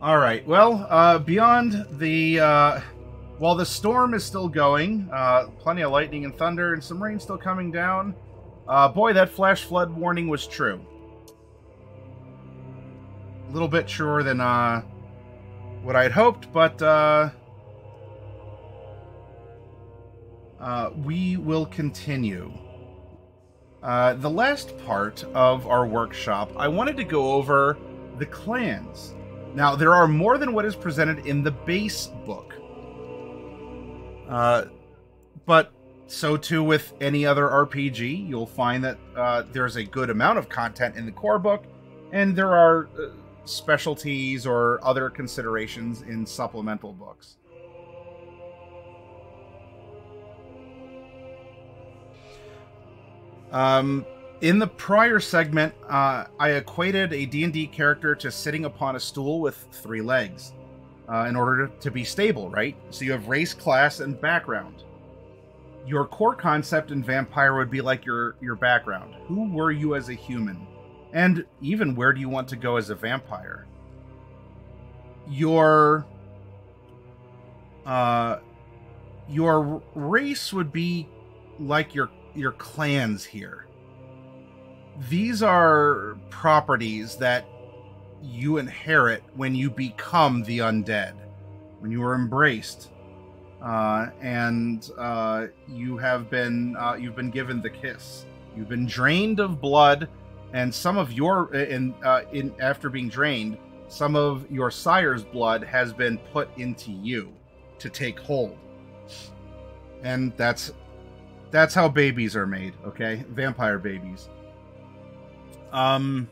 All right. Well, uh, beyond the uh, while the storm is still going, uh, plenty of lightning and thunder, and some rain still coming down. Uh, boy, that flash flood warning was true. A little bit truer than uh, what I had hoped, but uh, uh, we will continue. Uh, the last part of our workshop, I wanted to go over the clans. Now, there are more than what is presented in the base book. Uh, but so too with any other RPG, you'll find that uh, there's a good amount of content in the core book, and there are uh, specialties or other considerations in supplemental books. Um, in the prior segment, uh, I equated a D&D character to sitting upon a stool with three legs uh, in order to, be stable, right? So you have race, class, and background. Your core concept in Vampire would be like your, your background. Who were you as a human? And even where do you want to go as a vampire? Your uh, your race would be like your your clans here. These are properties that you inherit when you become the undead, when you are embraced, uh, and uh, you have been uh, you've been given the kiss. You've been drained of blood, and some of your in uh, in after being drained, some of your sire's blood has been put into you to take hold, and that's that's how babies are made. Okay, vampire babies. Um.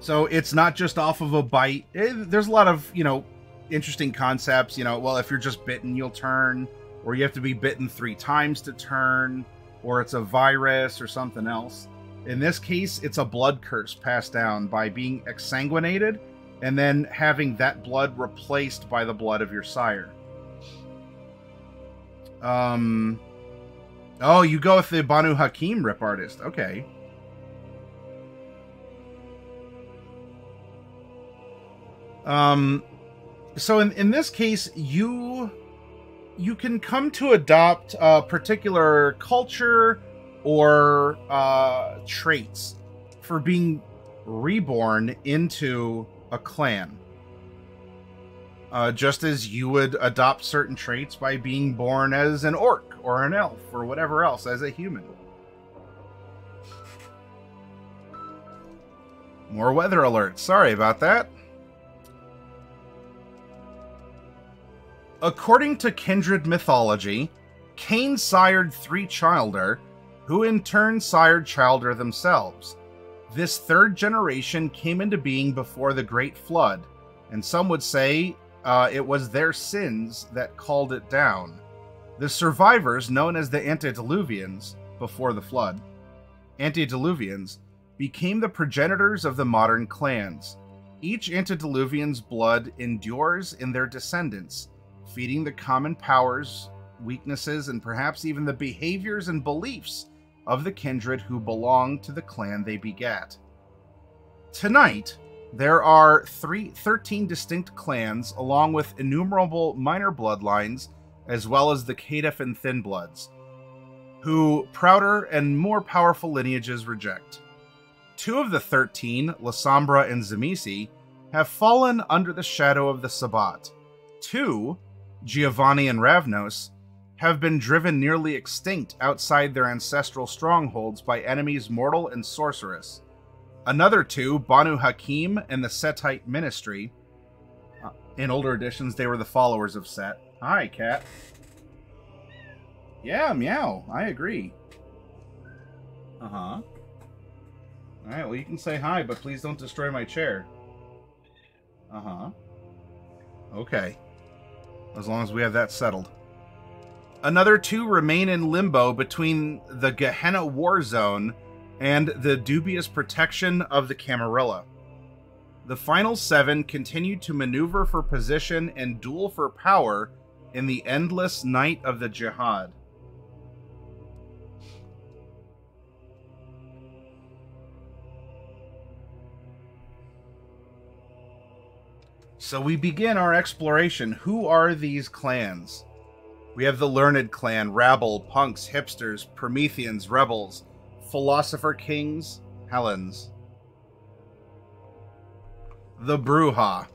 So it's not just off of a bite. It, eh, there's a lot of you know interesting concepts. You know, well, if you're just bitten, you'll turn, or you have to be bitten three times to turn, or it's a virus or something else. In this case, it's a blood curse passed down by being exsanguinated and then having that blood replaced by the blood of your sire. Um. Oh, you go with the Banu Haqim rip artist. Okay. Um, so in, in this case, you you can come to adopt a particular culture or uh, traits for being reborn into a clan. Uh, just as you would adopt certain traits by being born as an orc or an elf or whatever else as a human. More weather alerts. Sorry about that. According to kindred mythology, Cain sired three childer, who in turn sired childer themselves. This third generation came into being before the Great Flood, and some would say uh, it was their sins that called it down. The survivors, known as the Antediluvians, before the flood, Antediluvians, became the progenitors of the modern clans. Each antediluvian's blood endures in their descendants, feeding the common powers, weaknesses, and perhaps even the behaviors and beliefs of the kindred who belong to the clan they begat. Tonight, there are three, 13 distinct clans, along with innumerable minor bloodlines, as well as the Caitiff and Thin Bloods, who prouder and more powerful lineages reject. Two of the 13, Lasombra and Tzimisce, have fallen under the shadow of the Sabbat. Two, Giovanni and Ravnos, have been driven nearly extinct outside their ancestral strongholds by enemies mortal and sorceress. Another two, Banu Haqim and the Setite Ministry. Uh, in older editions, they were the followers of Set. Hi, cat. Yeah, meow. I agree. Uh huh. Alright, well, you can say hi, but please don't destroy my chair. Uh huh. Okay as long as we have that settled. Another two remain in limbo between the Gehenna war zone and the dubious protection of the Camarilla. The final seven continue to maneuver for position and duel for power in the endless night of the Jihad. So we begin our exploration. Who are these clans? We have the Learned Clan, Rabble, Punks, Hipsters, Prometheans, Rebels, Philosopher Kings, Helens. The Brujah.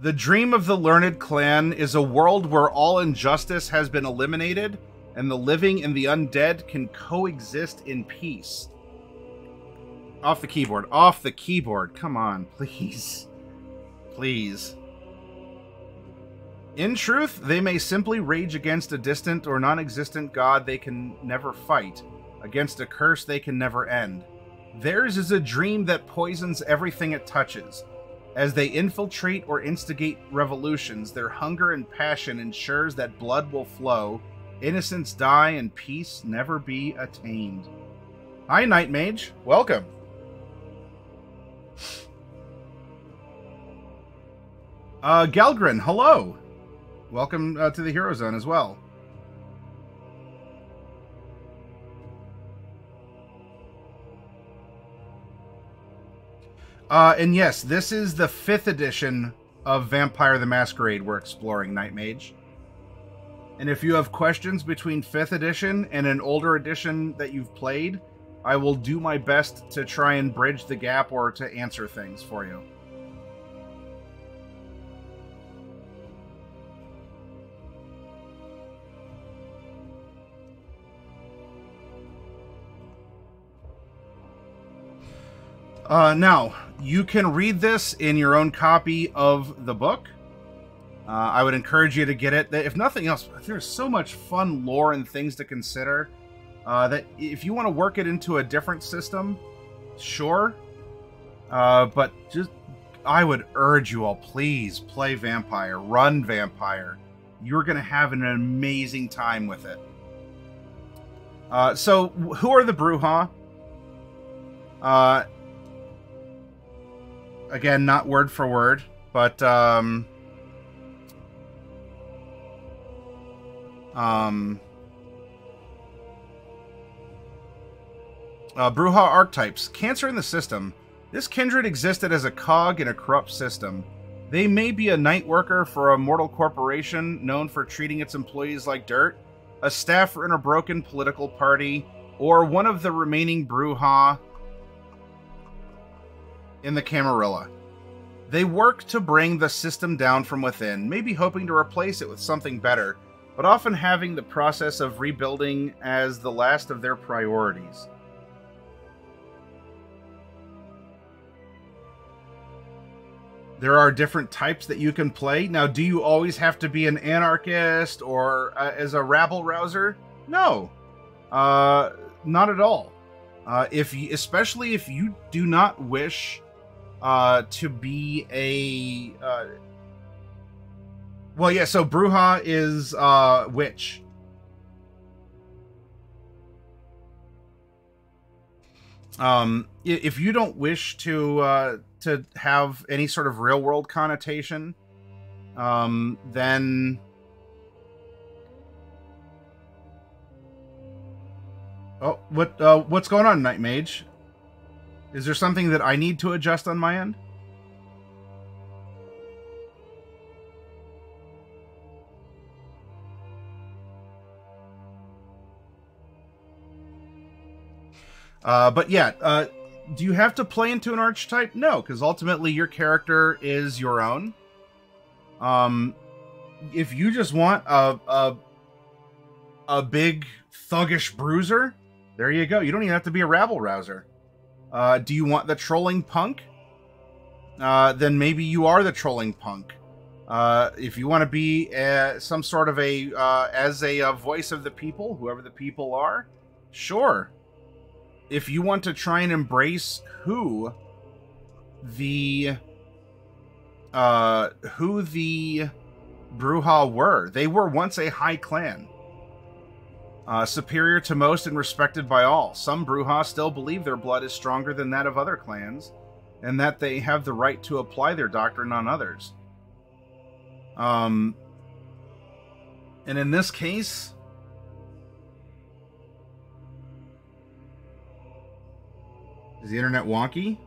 The dream of the Learned Clan is a world where all injustice has been eliminated and the living and the undead can coexist in peace. Off the keyboard. Off the keyboard. Come on, please. Please. In truth, they may simply rage against a distant or non existent god they can never fight, against a curse they can never end. Theirs is a dream that poisons everything it touches. As they infiltrate or instigate revolutions, their hunger and passion ensures that blood will flow, innocents die, and peace never be attained. Hi, Night Mage. Welcome. Uh, Galgrin, hello. Welcome uh, to the Hero Zone as well. Uh, and yes, this is the fifth edition of Vampire the Masquerade we're exploring, Night Mage. And if you have questions between 5th edition and an older edition that you've played, I will do my best to try and bridge the gap or to answer things for you. Uh, now, you can read this in your own copy of the book. Uh, I would encourage you to get it. If nothing else, there's so much fun lore and things to consider uh, that if you want to work it into a different system, sure. Uh, but just, I would urge you all, please play Vampire, run Vampire. You're going to have an amazing time with it. Uh, so, who are the Brujah? Uh, again, not word for word, but um, um, uh, Brujah archetypes. Cancer in the system. This kindred existed as a cog in a corrupt system. They may be a night worker for a mortal corporation known for treating its employees like dirt, a staffer in a broken political party, or one of the remaining Brujah in the Camarilla. They work to bring the system down from within, maybe hoping to replace it with something better, but often having the process of rebuilding as the last of their priorities. There are different types that you can play. Now, do you always have to be an anarchist or uh, as a rabble rouser? No, uh, not at all. Uh, if you, especially if you do not wish uh, to be a uh, well, yeah. So Brujah is uh, witch. Um, if you don't wish to uh, to have any sort of real world connotation, um, then oh, what uh, what's going on, Night Mage? Is there something that I need to adjust on my end? Uh, but yeah, uh, do you have to play into an archetype? No, because ultimately your character is your own. Um, if you just want a, a a big thuggish bruiser, there you go. You don't even have to be a rabble rouser. Uh, do you want the trolling punk? Uh, then maybe you are the trolling punk. Uh, if you want to be uh, some sort of a uh, as a, a, voice of the people, whoever the people are, sure. If you want to try and embrace who the uh, who the Brujah were, they were once a high clan. Uh, superior to most and respected by all. Some Brujah still believe their blood is stronger than that of other clans, and that they have the right to apply their doctrine on others. Um, and in this case, is the internet wonky?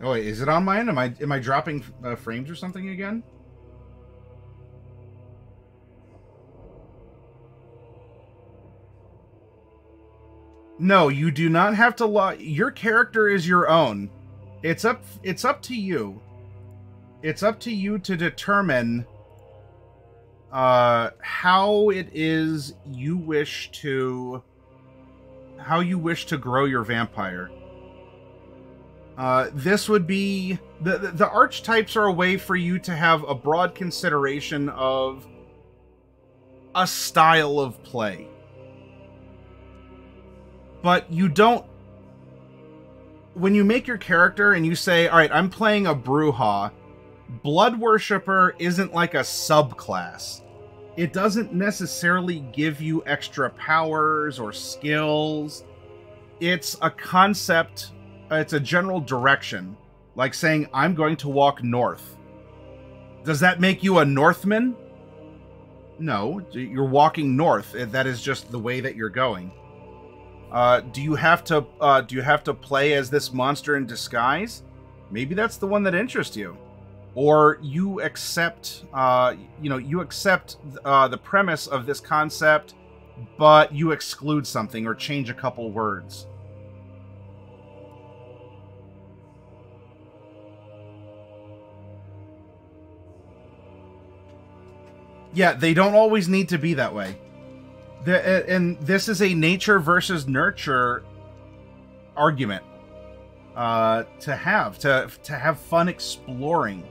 Oh, wait, is it on mine? Am I am I dropping uh, frames or something again? No, you do not have to log. Your character is your own. It's up. It's up to you. It's up to you to determine uh, how it is you wish to how you wish to grow your vampire. Uh, this would be the, the the archetypes are a way for you to have a broad consideration of a style of play. But you don't when you make your character and you say all right i'm playing a Brujah blood worshipper isn't like a subclass. It doesn't necessarily give you extra powers or skills. It's a concept it's a general direction like saying i'm going to walk north does that make you a northman no you're walking north that is just the way that you're going uh, do you have to uh, do you have to play as this monster in disguise? Maybe that's the one that interests you, or you accept uh, you know you accept uh, the premise of this concept, but you exclude something or change a couple words. Yeah, they don't always need to be that way. The, and this is a nature versus nurture argument uh, to have to to have fun exploring.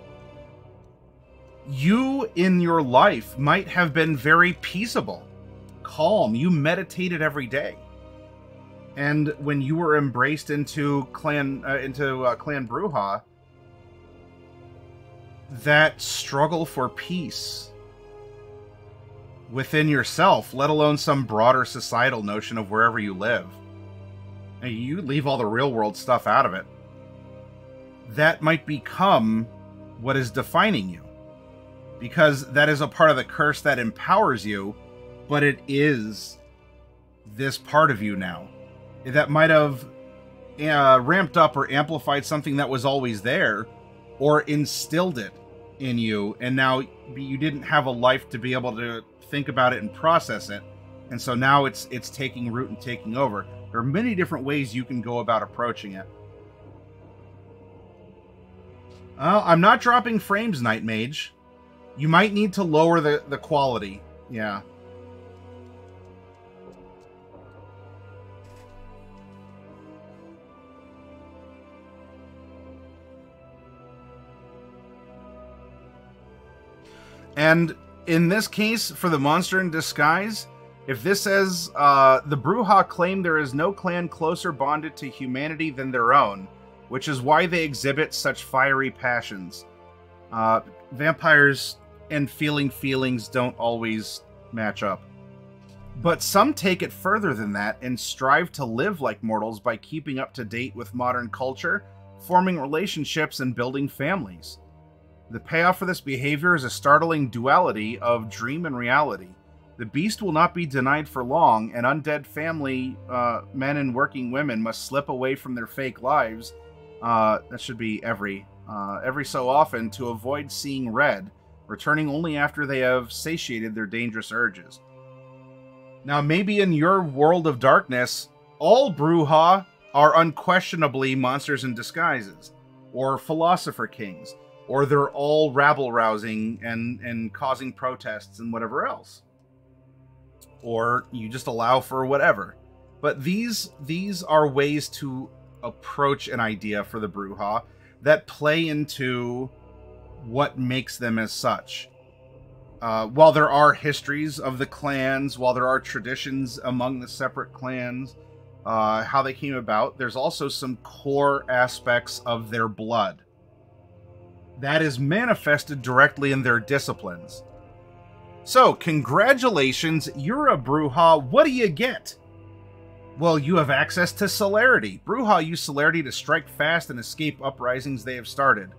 You in your life might have been very peaceable, calm. You meditated every day, and when you were embraced into clan uh, into uh, clan Brujah, that struggle for peace within yourself, let alone some broader societal notion of wherever you live. And you leave all the real world stuff out of it. That might become what is defining you. Because that is a part of the curse that empowers you, but it is this part of you now. That might have uh, ramped up or amplified something that was always there, or instilled it in you, and now you didn't have a life to be able to think about it and process it. And so now it's it's taking root and taking over. There are many different ways you can go about approaching it. Uh, I'm not dropping frames, Night Mage. You might need to lower the, the quality. Yeah. And in this case, for the monster in disguise, if this says uh, the Brujah claim there is no clan closer bonded to humanity than their own, which is why they exhibit such fiery passions. Uh, vampires and feeling feelings don't always match up. But some take it further than that and strive to live like mortals by keeping up to date with modern culture, forming relationships, and building families. The payoff for this behavior is a startling duality of dream and reality. The beast will not be denied for long, and undead family uh, men and working women must slip away from their fake lives. Uh, that should be every uh, every so often to avoid seeing red, returning only after they have satiated their dangerous urges. Now, maybe in your world of darkness, all Brujah are unquestionably monsters in disguises, or philosopher kings, or they're all rabble rousing and and causing protests and whatever else. Or you just allow for whatever. But these these are ways to approach an idea for the Brujah that play into what makes them as such. Uh, while there are histories of the clans, while there are traditions among the separate clans, uh, how they came about, there's also some core aspects of their blood that is manifested directly in their disciplines. So, congratulations, you're a Brujah. What do you get? Well, you have access to celerity. Brujah use celerity to strike fast and escape uprisings they have started.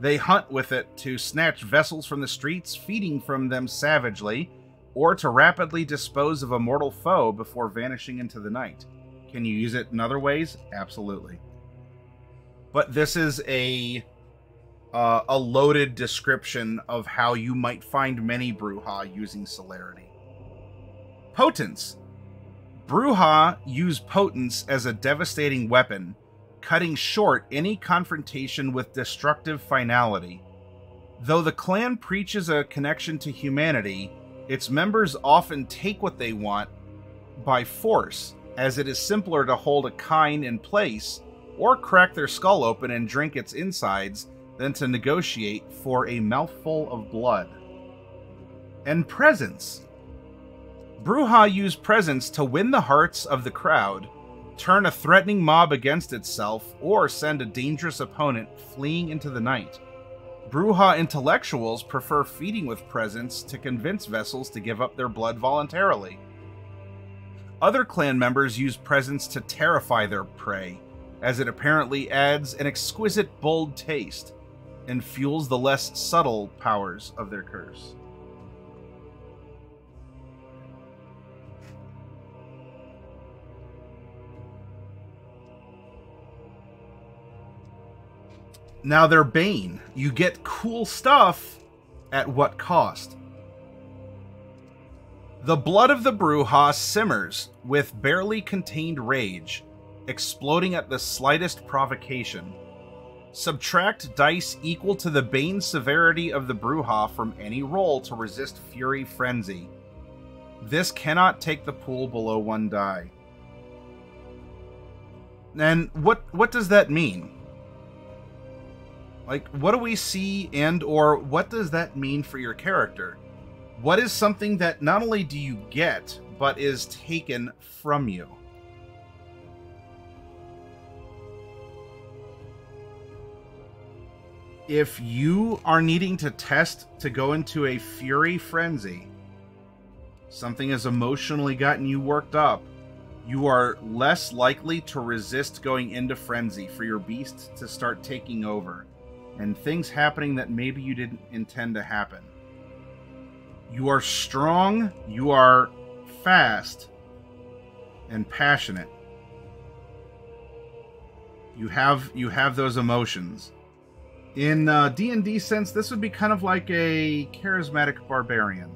They hunt with it to snatch vessels from the streets, feeding from them savagely, or to rapidly dispose of a mortal foe before vanishing into the night. Can you use it in other ways? Absolutely. but this is a uh, a loaded description of how you might find many Brujah using celerity. Potence. Brujah use potence as a devastating weapon, cutting short any confrontation with destructive finality. Though the clan preaches a connection to humanity, its members often take what they want by force, as it is simpler to hold a kine in place or crack their skull open and drink its insides than to negotiate for a mouthful of blood. And presence. Brujah use presence to win the hearts of the crowd, turn a threatening mob against itself, or send a dangerous opponent fleeing into the night. Brujah intellectuals prefer feeding with presence to convince vessels to give up their blood voluntarily. Other clan members use presence to terrify their prey, as it apparently adds an exquisite bold taste and fuels the less subtle powers of their curse. Now they're Bane. You get cool stuff at what cost? The blood of the Brujah simmers with barely contained rage, exploding at the slightest provocation. Subtract dice equal to the Bane severity of the Brujah from any roll to resist Fury Frenzy. This cannot take the pool below one die. And what what does that mean? Like, what do we see and or what does that mean for your character? What is something that not only do you get, but is taken from you? If you are needing to test to go into a fury frenzy, something has emotionally gotten you worked up, you are less likely to resist going into frenzy for your beast to start taking over and things happening that maybe you didn't intend to happen. You are strong, you are fast, and passionate. You have you have those emotions. In uh, D&D sense, this would be kind of like a charismatic barbarian.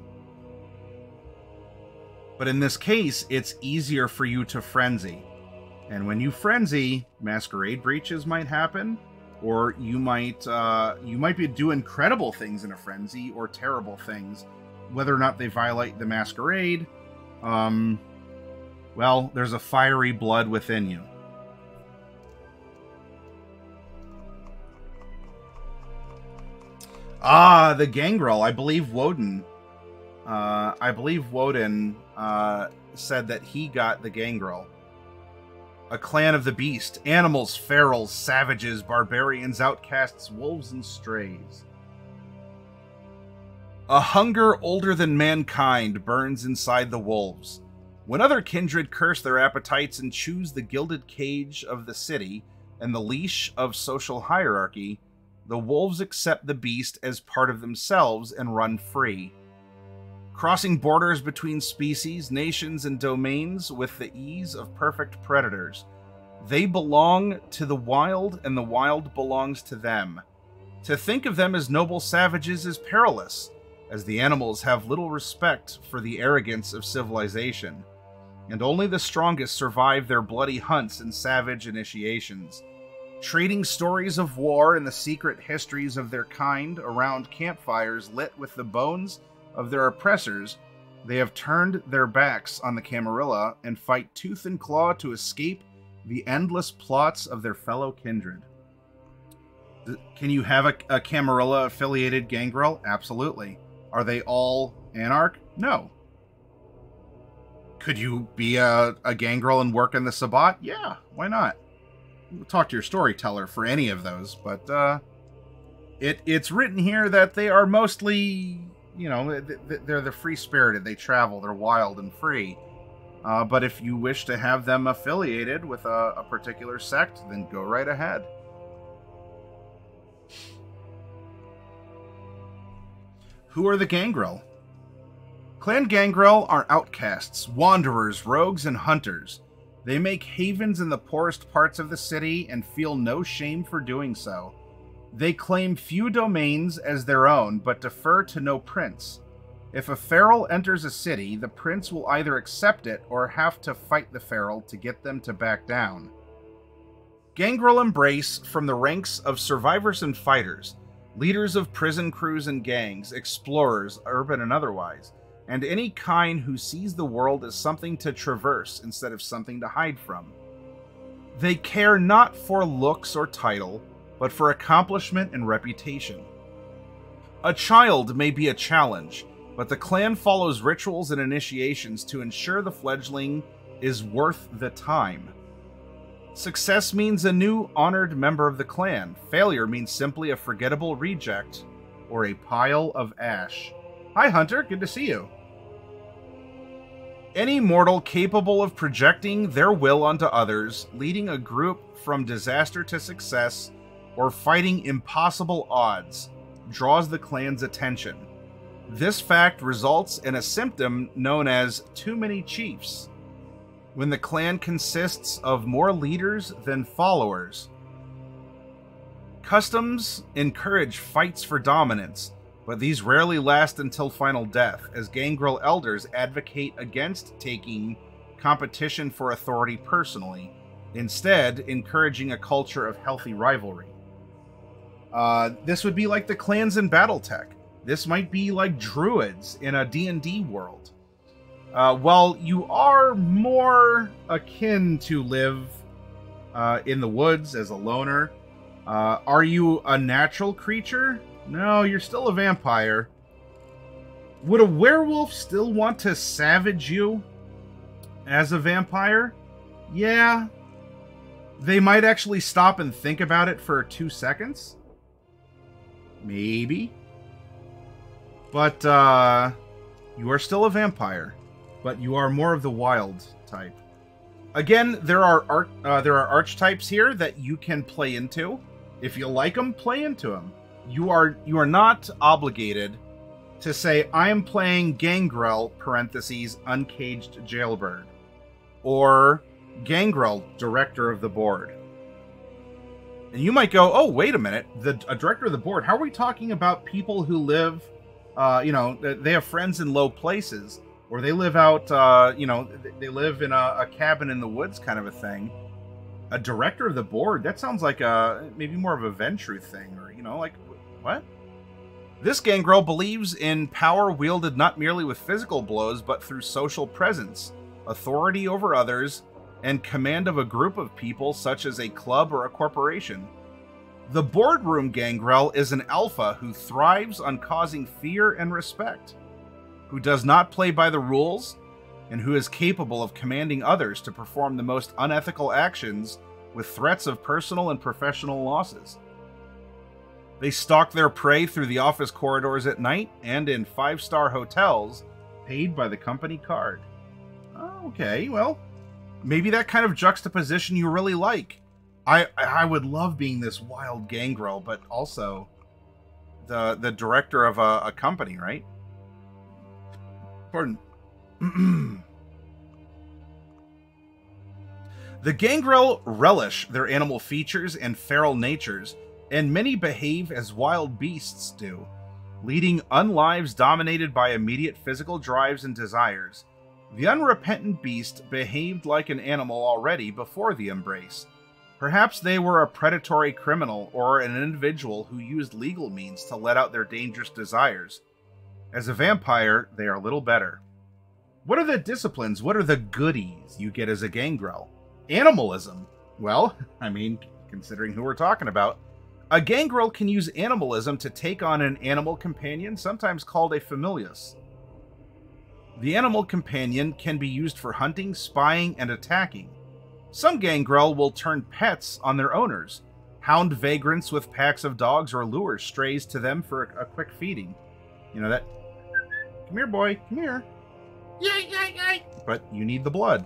But in this case, it's easier for you to frenzy. And when you frenzy, masquerade breaches might happen, or you might uh, you might be do incredible things in a frenzy or terrible things, whether or not they violate the masquerade. Um, well, there's a fiery blood within you. Ah, the gangrel. I believe Woden. Uh, I believe Woden uh, said that he got the gangrel a clan of the beast, animals, ferals, savages, barbarians, outcasts, wolves, and strays. A hunger older than mankind burns inside the wolves. When other kindred curse their appetites and choose the gilded cage of the city and the leash of social hierarchy, the wolves accept the beast as part of themselves and run free crossing borders between species, nations, and domains with the ease of perfect predators. They belong to the wild, and the wild belongs to them. To think of them as noble savages is perilous, as the animals have little respect for the arrogance of civilization, and only the strongest survive their bloody hunts and savage initiations. Trading stories of war and the secret histories of their kind around campfires lit with the bones of their oppressors, they have turned their backs on the Camarilla and fight tooth and claw to escape the endless plots of their fellow kindred. Can you have a, a Camarilla affiliated gangrel? Absolutely. Are they all Anarch? No. Could you be a, a gangrel and work in the Sabbat? Yeah, why not? Talk to your storyteller for any of those, but uh, it it's written here that they are mostly you know, they're the free spirited. They travel. They're wild and free. Uh, but if you wish to have them affiliated with a, a particular sect, then go right ahead. Who are the Gangrel? Clan Gangrel are outcasts, wanderers, rogues, and hunters. They make havens in the poorest parts of the city and feel no shame for doing so. They claim few domains as their own, but defer to no prince. If a feral enters a city, the prince will either accept it or have to fight the feral to get them to back down. Gangrel embrace from the ranks of survivors and fighters, leaders of prison crews and gangs, explorers, urban and otherwise, and any kind who sees the world as something to traverse instead of something to hide from. They care not for looks or title, but for accomplishment and reputation. A child may be a challenge, but the clan follows rituals and initiations to ensure the fledgling is worth the time. Success means a new honored member of the clan. Failure means simply a forgettable reject or a pile of ash. Hi, Hunter. Good to see you. Any mortal capable of projecting their will onto others, leading a group from disaster to success, or fighting impossible odds draws the clan's attention. This fact results in a symptom known as too many chiefs. When the clan consists of more leaders than followers, customs encourage fights for dominance, but these rarely last until final death, as Gangrel elders advocate against taking competition for authority personally, instead encouraging a culture of healthy rivalry. Uh, this would be like the clans in BattleTech. This might be like druids in a D&D world. Uh, while you are more akin to live uh, in the woods as a loner, uh, are you a natural creature? No, you're still a vampire. Would a werewolf still want to savage you as a vampire? Yeah. They might actually stop and think about it for two seconds. Maybe. But uh, you are still a vampire, but you are more of the wild type. Again, there are uh, there are archetypes here that you can play into. If you like them, play into them. You are you are not obligated to say I am playing Gangrel parentheses uncaged jailbird or Gangrel director of the board and you might go, "Oh, wait a minute! The a director of the board. How are we talking about people who live, uh, you know, they have friends in low places, or they live out, uh, you know, they live in a, a cabin in the woods, kind of a thing." A director of the board. That sounds like a maybe more of a Ventrue thing, or you know, like what? This gangrel believes in power wielded not merely with physical blows, but through social presence, authority over others, and command of a group of people, such as a club or a corporation. The boardroom gangrel is an alpha who thrives on causing fear and respect, who does not play by the rules, and who is capable of commanding others to perform the most unethical actions with threats of personal and professional losses. They stalk their prey through the office corridors at night and in five star hotels paid by the company card. Okay, well, maybe that kind of juxtaposition you really like. I I would love being this wild gangrel, but also the the director of a, a company, right? Pardon. the gangrel relish their animal features and feral natures, and many behave as wild beasts do, leading unlives dominated by immediate physical drives and desires. The unrepentant beast behaved like an animal already before the embrace. Perhaps they were a predatory criminal or an individual who used legal means to let out their dangerous desires. As a vampire, they are little better. What are the disciplines? What are the goodies you get as a gangrel? Animalism. Well, I mean, considering who we're talking about, a gangrel can use animalism to take on an animal companion, sometimes called a famulus. The animal companion can be used for hunting, spying, and attacking. Some gangrel will turn pets on their owners, hound vagrants with packs of dogs, or lure strays to them for a, a quick feeding. You know that. Come here, boy. Come here. Yay, yay, yay. But you need the blood.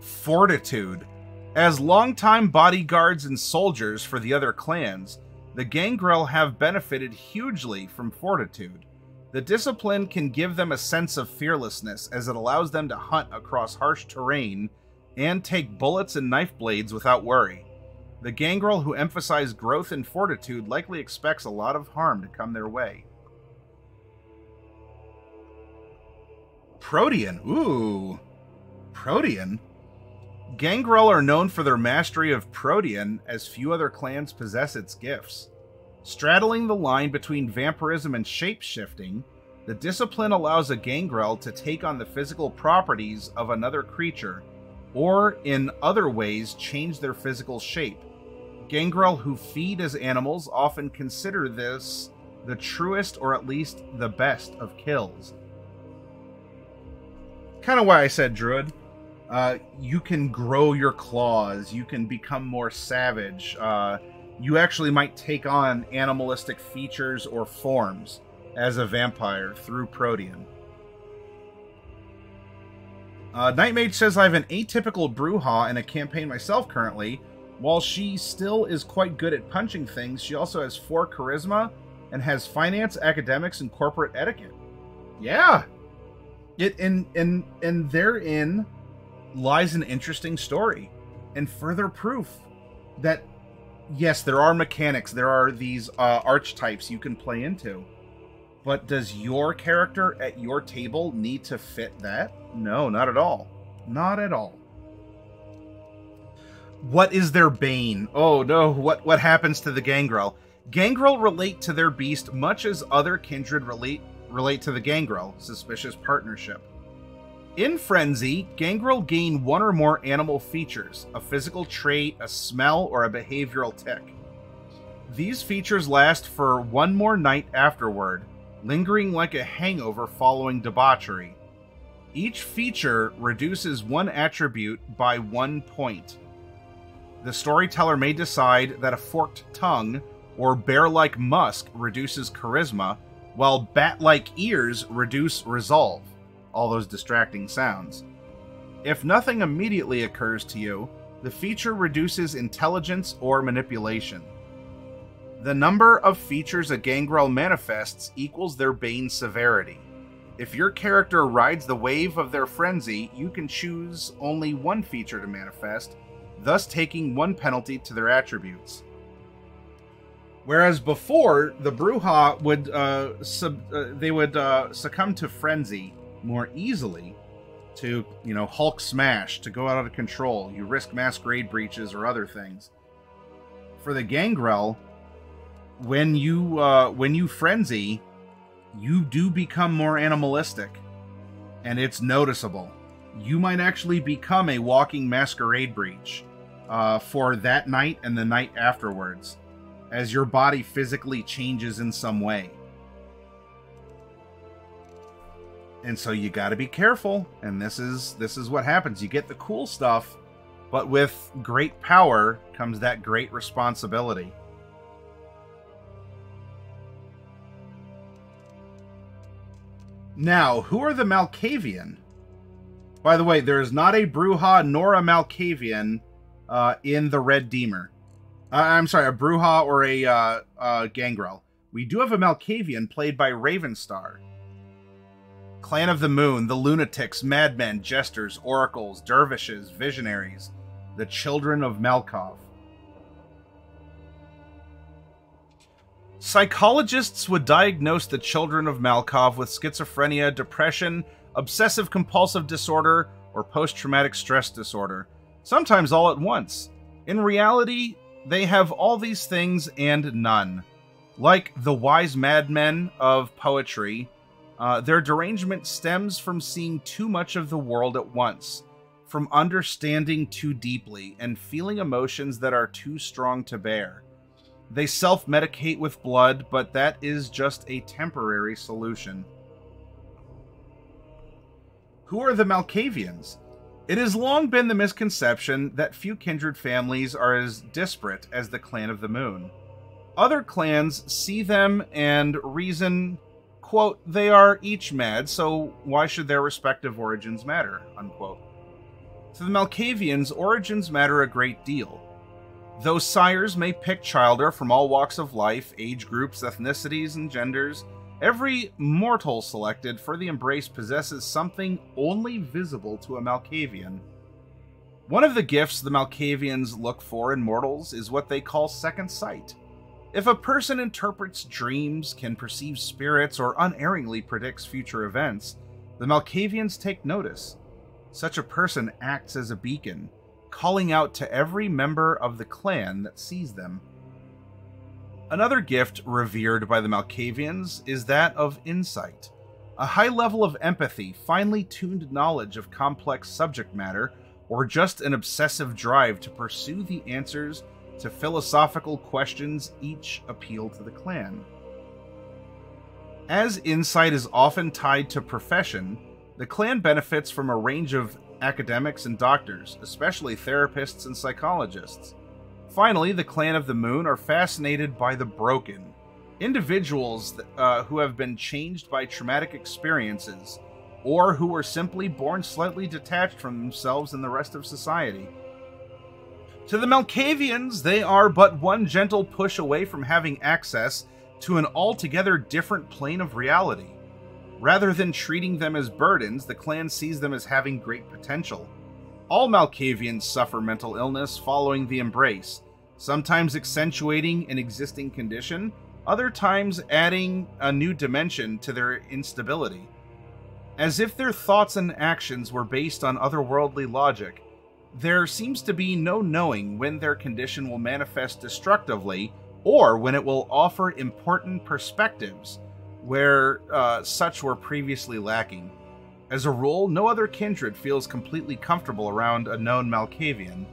Fortitude. As longtime bodyguards and soldiers for the other clans, the gangrel have benefited hugely from fortitude. The discipline can give them a sense of fearlessness as it allows them to hunt across harsh terrain and take bullets and knife blades without worry. The gangrel who emphasize growth and fortitude likely expects a lot of harm to come their way. Protean. Ooh. Protean? Gangrel are known for their mastery of Protean, as few other clans possess its gifts. Straddling the line between vampirism and shapeshifting, the discipline allows a gangrel to take on the physical properties of another creature, or in other ways change their physical shape. Gangrel who feed as animals often consider this the truest or at least the best of kills. Kind of why I said druid. Uh, you can grow your claws. You can become more savage. Uh, you actually might take on animalistic features or forms as a vampire through Protean. Uh, Nightmage says I have an atypical Brujah in a campaign myself currently. While she still is quite good at punching things, she also has four charisma and has finance, academics, and corporate etiquette. Yeah, it and and and therein lies an interesting story and further proof that yes, there are mechanics, there are these uh, archetypes you can play into. But does your character at your table need to fit that? No, not at all. Not at all. What is their bane? Oh no, what what happens to the gangrel? Gangrel relate to their beast much as other kindred relate relate to the gangrel, suspicious partnership. In Frenzy, Gangrel gain one or more animal features a physical trait, a smell, or a behavioral tick. These features last for one more night afterward, lingering like a hangover following debauchery. Each feature reduces one attribute by one point. The storyteller may decide that a forked tongue or bear like musk reduces charisma, while bat like ears reduce resolve all those distracting sounds. If nothing immediately occurs to you, the feature reduces intelligence or manipulation. The number of features a gangrel manifests equals their bane severity. If your character rides the wave of their frenzy, you can choose only one feature to manifest, thus taking one penalty to their attributes. Whereas before, the Brujah would uh, sub, uh, they would uh, succumb to frenzy more easily to, you know, Hulk smash, to go out of control. You risk masquerade breaches or other things. For the Gangrel, when you uh, when you frenzy, you do become more animalistic, and it's noticeable. You might actually become a walking masquerade breach uh, for that night and the night afterwards, as your body physically changes in some way. And so you got to be careful. And this is this is what happens. You get the cool stuff but with great power comes that great responsibility. Now who are the malkavian? By the way there is not a brujah nor a malkavian uh, in the red deemer. Uh, i'm sorry a brujah or a uh, uh, gangrel. We do have a malkavian played by ravenstar Clan of the Moon, the lunatics, madmen, jesters, oracles, dervishes, visionaries, the children of Malkav. Psychologists would diagnose the children of Malkav with schizophrenia, depression, obsessive compulsive disorder, or post traumatic stress disorder, sometimes all at once. In reality, they have all these things and none. Like the wise madmen of poetry, uh, their derangement stems from seeing too much of the world at once, from understanding too deeply, and feeling emotions that are too strong to bear. They self medicate with blood, but that is just a temporary solution. Who are the Malkavians? It has long been the misconception that few kindred families are as disparate as the Clan of the Moon. Other clans see them and reason quote, they are each mad, so why should their respective origins matter, unquote. To the Malkavians, origins matter a great deal. Though sires may pick childer from all walks of life, age groups, ethnicities, and genders, every mortal selected for the embrace possesses something only visible to a Malkavian. One of the gifts the Malkavians look for in mortals is what they call second sight. If a person interprets dreams, can perceive spirits, or unerringly predicts future events, the Malkavians take notice. Such a person acts as a beacon, calling out to every member of the clan that sees them. Another gift revered by the Malkavians is that of insight, a high level of empathy, finely tuned knowledge of complex subject matter or just an obsessive drive to pursue the answers to philosophical questions each appeal to the clan. As insight is often tied to profession, the clan benefits from a range of academics and doctors, especially therapists and psychologists. Finally, the Clan of the Moon are fascinated by the broken, individuals uh, who have been changed by traumatic experiences or who were simply born slightly detached from themselves and the rest of society. To the Malkavians, they are but one gentle push away from having access to an altogether different plane of reality. Rather than treating them as burdens, the clan sees them as having great potential. All Malkavians suffer mental illness following the embrace, sometimes accentuating an existing condition, other times adding a new dimension to their instability. As if their thoughts and actions were based on otherworldly logic, there seems to be no knowing when their condition will manifest destructively or when it will offer important perspectives where uh, such were previously lacking. As a rule, no other kindred feels completely comfortable around a known Malkavian,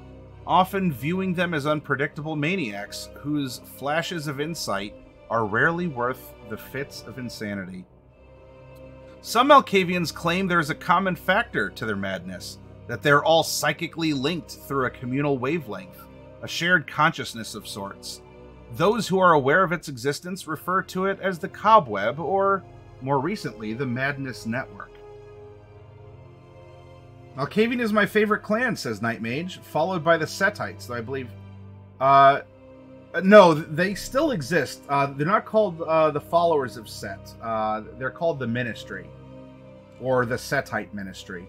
often viewing them as unpredictable maniacs whose flashes of insight are rarely worth the fits of insanity. Some Malkavians claim there is a common factor to their madness, that they're all psychically linked through a communal wavelength, a shared consciousness of sorts. Those who are aware of its existence refer to it as the Cobweb, or, more recently, the Madness Network. Malkavian is my favorite clan, says Night Mage, followed by the Setites, though I believe. Uh, no, they still exist. Uh, they're not called uh, the followers of Set. Uh, they're called the Ministry, or the Setite Ministry.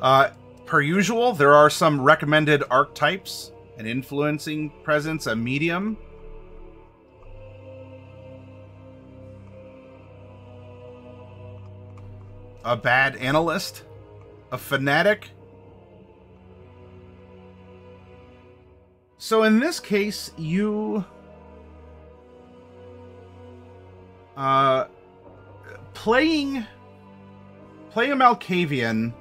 Uh, per usual, there are some recommended archetypes an influencing presence, a medium. A bad analyst a fanatic. So in this case, you uh playing play a Malkavian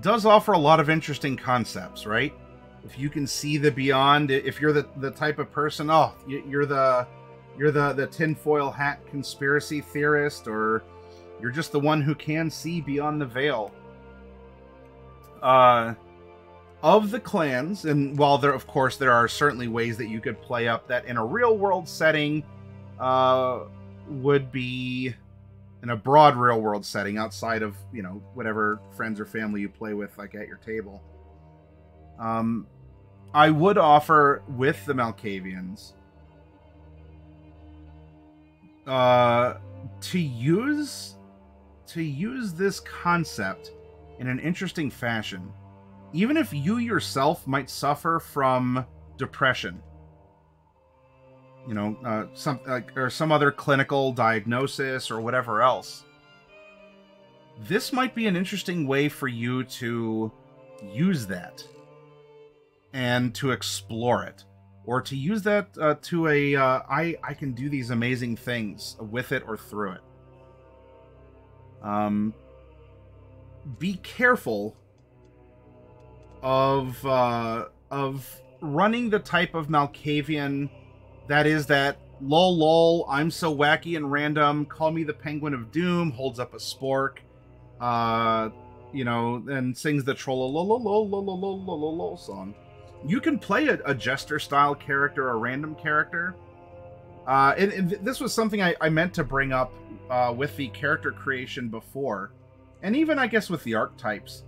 does offer a lot of interesting concepts, right? If you can see the beyond, if you're the, the type of person, oh, you're the you're the the tinfoil hat conspiracy theorist, or you're just the one who can see beyond the veil. Uh, of the clans, and while there, of course, there are certainly ways that you could play up that in a real world setting, uh, would be in a broad real world setting outside of you know whatever friends or family you play with, like at your table. Um, I would offer with the Malkavians uh, to use to use this concept in an interesting fashion, even if you yourself might suffer from depression, you know, uh, some like, or some other clinical diagnosis or whatever else. This might be an interesting way for you to use that and to explore it or to use that uh, to a uh, I, I can do these amazing things with it or through it um, be careful of uh, of running the type of Malkavian that is that lol lol I'm so wacky and random. Call me the Penguin of Doom. Holds up a spork, uh, you know, and sings the troll lol lol lol lol lol lol lol song. You can play a, a jester style character, a random character. Uh, and, and this was something I, I meant to bring up uh, with the character creation before, and even I guess with the archetypes.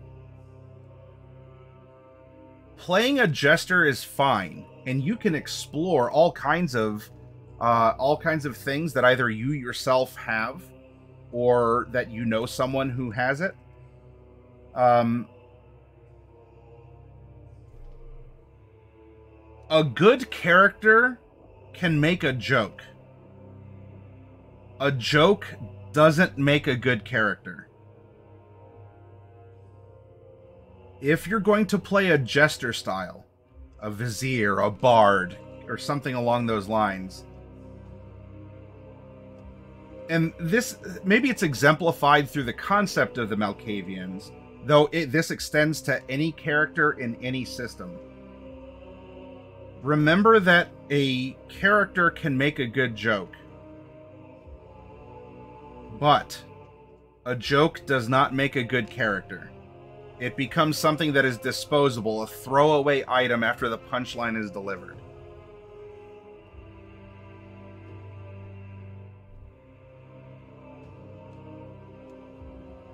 Playing a jester is fine, and you can explore all kinds of uh, all kinds of things that either you yourself have or that you know someone who has it. Um, a good character can make a joke. A joke doesn't make a good character. If you're going to play a jester style, a vizier, a bard, or something along those lines, and this maybe it's exemplified through the concept of the Malkavians, though it, this extends to any character in any system. Remember that a character can make a good joke, but a joke does not make a good character. It becomes something that is disposable, a throwaway item after the punchline is delivered.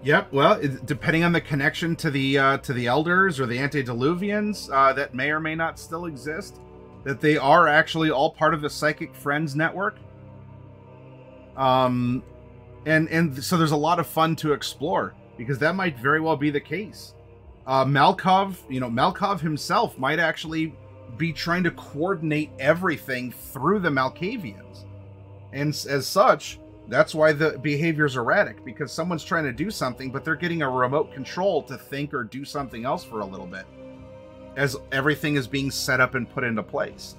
Yep. Well, depending on the connection to the uh, to the elders or the antediluvians, uh, that may or may not still exist, that they are actually all part of the Psychic Friends network. Um, and and so there's a lot of fun to explore because that might very well be the case. Uh, Malkav, you know, Malkav himself might actually be trying to coordinate everything through the Malkavians, and as such, that's why the behavior's erratic because someone's trying to do something, but they're getting a remote control to think or do something else for a little bit as everything is being set up and put into place.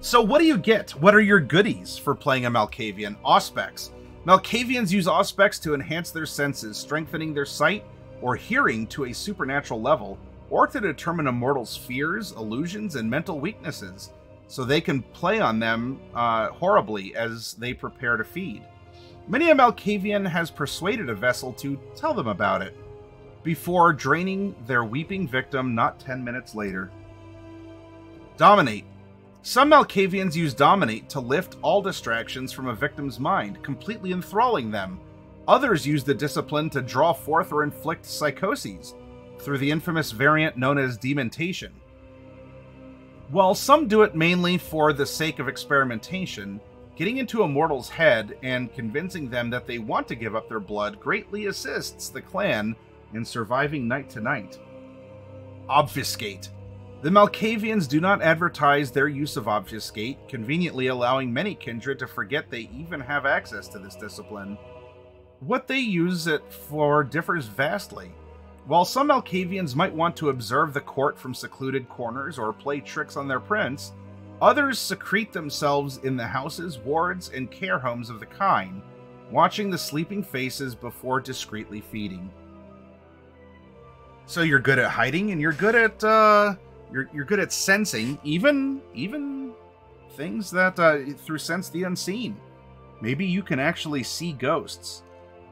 So, what do you get? What are your goodies for playing a Malkavian? Auspex. Malkavians use Auspex to enhance their senses, strengthening their sight or hearing to a supernatural level, or to determine a mortal's fears, illusions, and mental weaknesses so they can play on them uh, horribly as they prepare to feed. Many a Malkavian has persuaded a vessel to tell them about it, before draining their weeping victim not 10 minutes later. Dominate. Some Malkavians use Dominate to lift all distractions from a victim's mind, completely enthralling them. Others use the discipline to draw forth or inflict psychoses, through the infamous variant known as Dementation. While some do it mainly for the sake of experimentation, getting into a mortal's head and convincing them that they want to give up their blood greatly assists the clan in surviving night to night. Obfuscate. The Malkavians do not advertise their use of obfuscate, conveniently allowing many kindred to forget they even have access to this discipline. What they use it for differs vastly. While some Malkavians might want to observe the court from secluded corners or play tricks on their prince, others secrete themselves in the houses, wards, and care homes of the kind, watching the sleeping faces before discreetly feeding. So you're good at hiding, and you're good at uh, you're you're good at sensing, even even things that uh, through sense the unseen. Maybe you can actually see ghosts,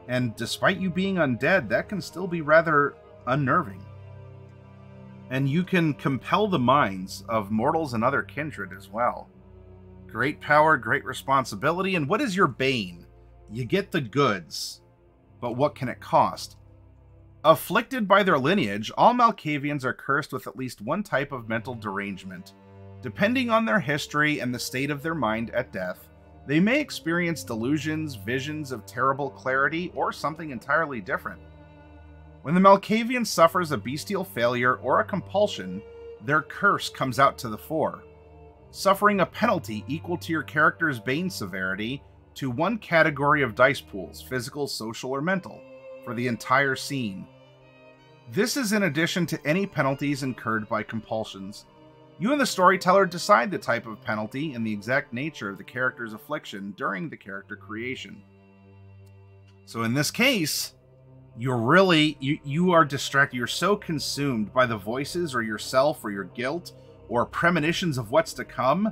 and despite you being undead, that can still be rather unnerving. And you can compel the minds of mortals and other kindred as well. Great power, great responsibility. And what is your bane? You get the goods, but what can it cost? Afflicted by their lineage, all Malkavians are cursed with at least one type of mental derangement. Depending on their history and the state of their mind at death, they may experience delusions, visions of terrible clarity, or something entirely different. When the Malkavian suffers a bestial failure or a compulsion, their curse comes out to the fore, suffering a penalty equal to your character's bane severity to one category of dice pools physical, social, or mental for the entire scene. This is in addition to any penalties incurred by compulsions. You and the storyteller decide the type of penalty and the exact nature of the character's affliction during the character creation. So in this case, you're really you you are distracted you're so consumed by the voices or yourself or your guilt or premonitions of what's to come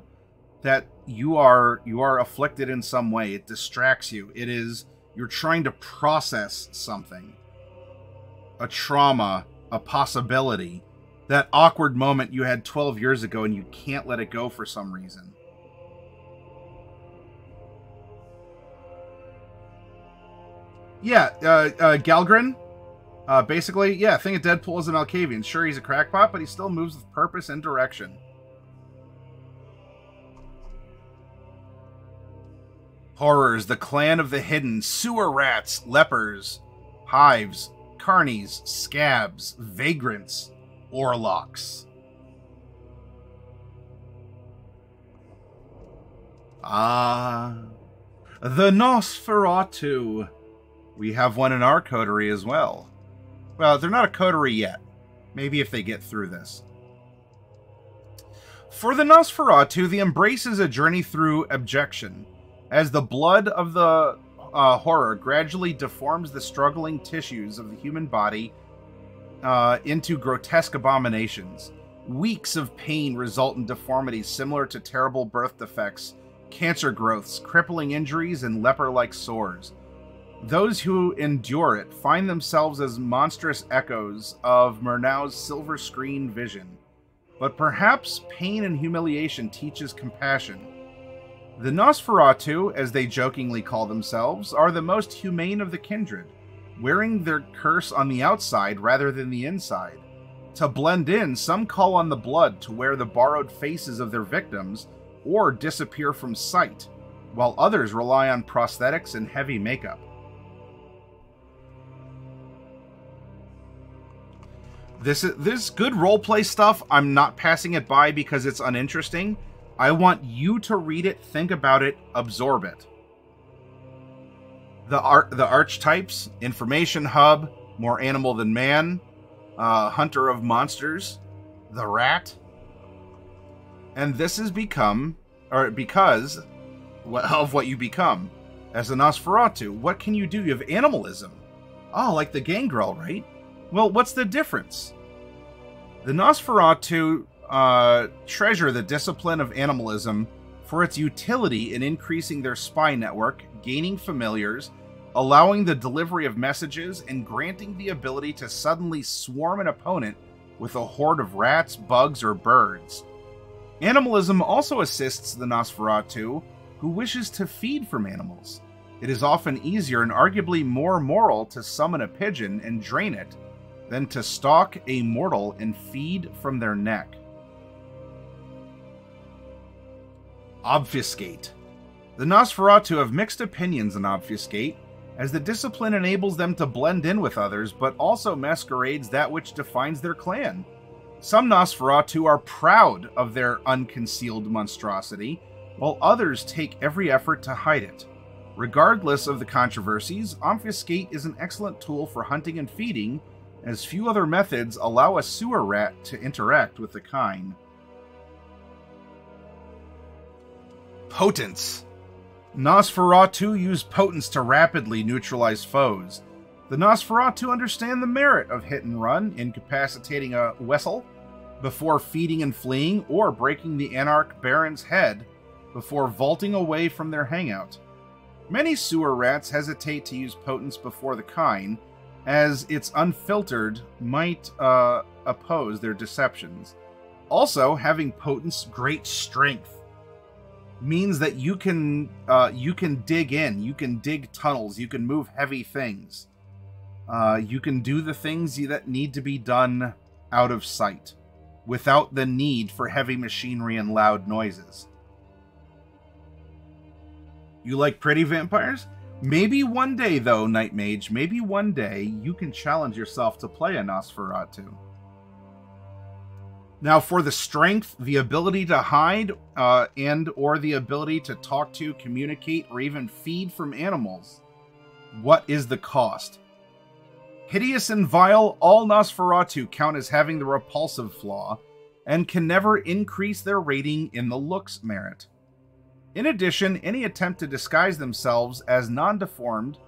that you are you are afflicted in some way it distracts you it is you're trying to process something a trauma a possibility that awkward moment you had 12 years ago and you can't let it go for some reason Yeah, uh, uh, Galgren. Uh, basically, yeah, I think of Deadpool as a Malkavian. Sure, he's a crackpot, but he still moves with purpose and direction. Horrors, the clan of the hidden, sewer rats, lepers, hives, carnies, scabs, vagrants, orlocks. Ah, the Nosferatu. We have one in our coterie as well. Well, they're not a coterie yet. Maybe if they get through this. For the Nosferatu, the embrace is a journey through abjection, as the blood of the uh, horror gradually deforms the struggling tissues of the human body uh, into grotesque abominations. Weeks of pain result in deformities similar to terrible birth defects, cancer growths, crippling injuries, and leper like sores. Those who endure it find themselves as monstrous echoes of Murnau's silver screen vision. But perhaps pain and humiliation teaches compassion. The Nosferatu, as they jokingly call themselves, are the most humane of the kindred, wearing their curse on the outside rather than the inside. To blend in, some call on the blood to wear the borrowed faces of their victims or disappear from sight, while others rely on prosthetics and heavy makeup. This this good roleplay stuff. I'm not passing it by because it's uninteresting. I want you to read it, think about it, absorb it. The art, the archetypes, information hub, more animal than man, uh, hunter of monsters, the rat, and this has become, or because of what you become as a Nosferatu. What can you do? You have animalism. Oh, like the Gangrel, right? Well, what's the difference? The Nosferatu uh, treasure the discipline of animalism for its utility in increasing their spy network, gaining familiars, allowing the delivery of messages, and granting the ability to suddenly swarm an opponent with a horde of rats, bugs, or birds. Animalism also assists the Nosferatu who wishes to feed from animals. It is often easier and arguably more moral to summon a pigeon and drain it than to stalk a mortal and feed from their neck. Obfuscate. The Nosferatu have mixed opinions on Obfuscate, as the discipline enables them to blend in with others, but also masquerades that which defines their clan. Some Nosferatu are proud of their unconcealed monstrosity, while others take every effort to hide it. Regardless of the controversies, Obfuscate is an excellent tool for hunting and feeding, as few other methods allow a sewer rat to interact with the kind. Potence. Nosferatu use potence to rapidly neutralize foes. The Nosferatu understand the merit of hit and run, incapacitating a vessel before feeding and fleeing, or breaking the Anarch Baron's head before vaulting away from their hangout. Many sewer rats hesitate to use potence before the kine, as its unfiltered might uh, oppose their deceptions. Also, having potence great strength means that you can uh, you can dig in, you can dig tunnels, you can move heavy things, uh, you can do the things that need to be done out of sight, without the need for heavy machinery and loud noises. You like pretty vampires? Maybe one day, though, Night Mage, maybe one day you can challenge yourself to play a Nosferatu. Now, for the strength, the ability to hide, uh, and or the ability to talk to, communicate, or even feed from animals, what is the cost? Hideous and vile, all Nosferatu count as having the repulsive flaw, and can never increase their rating in the looks merit. In addition, any attempt to disguise themselves as non deformed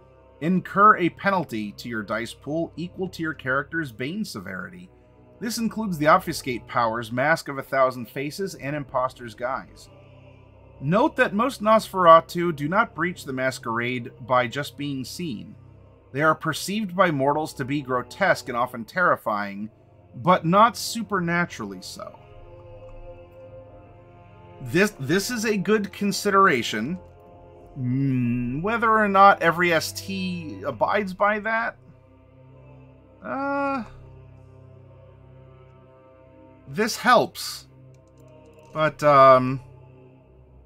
incur a penalty to your dice pool equal to your character's Bane severity. This includes the Obfuscate powers, Mask of a Thousand Faces, and Imposter's Guise. Note that most Nosferatu do not breach the masquerade by just being seen. They are perceived by mortals to be grotesque and often terrifying, but not supernaturally so this this is a good consideration. Mm, whether or not every ST abides by that, uh, this helps, but um,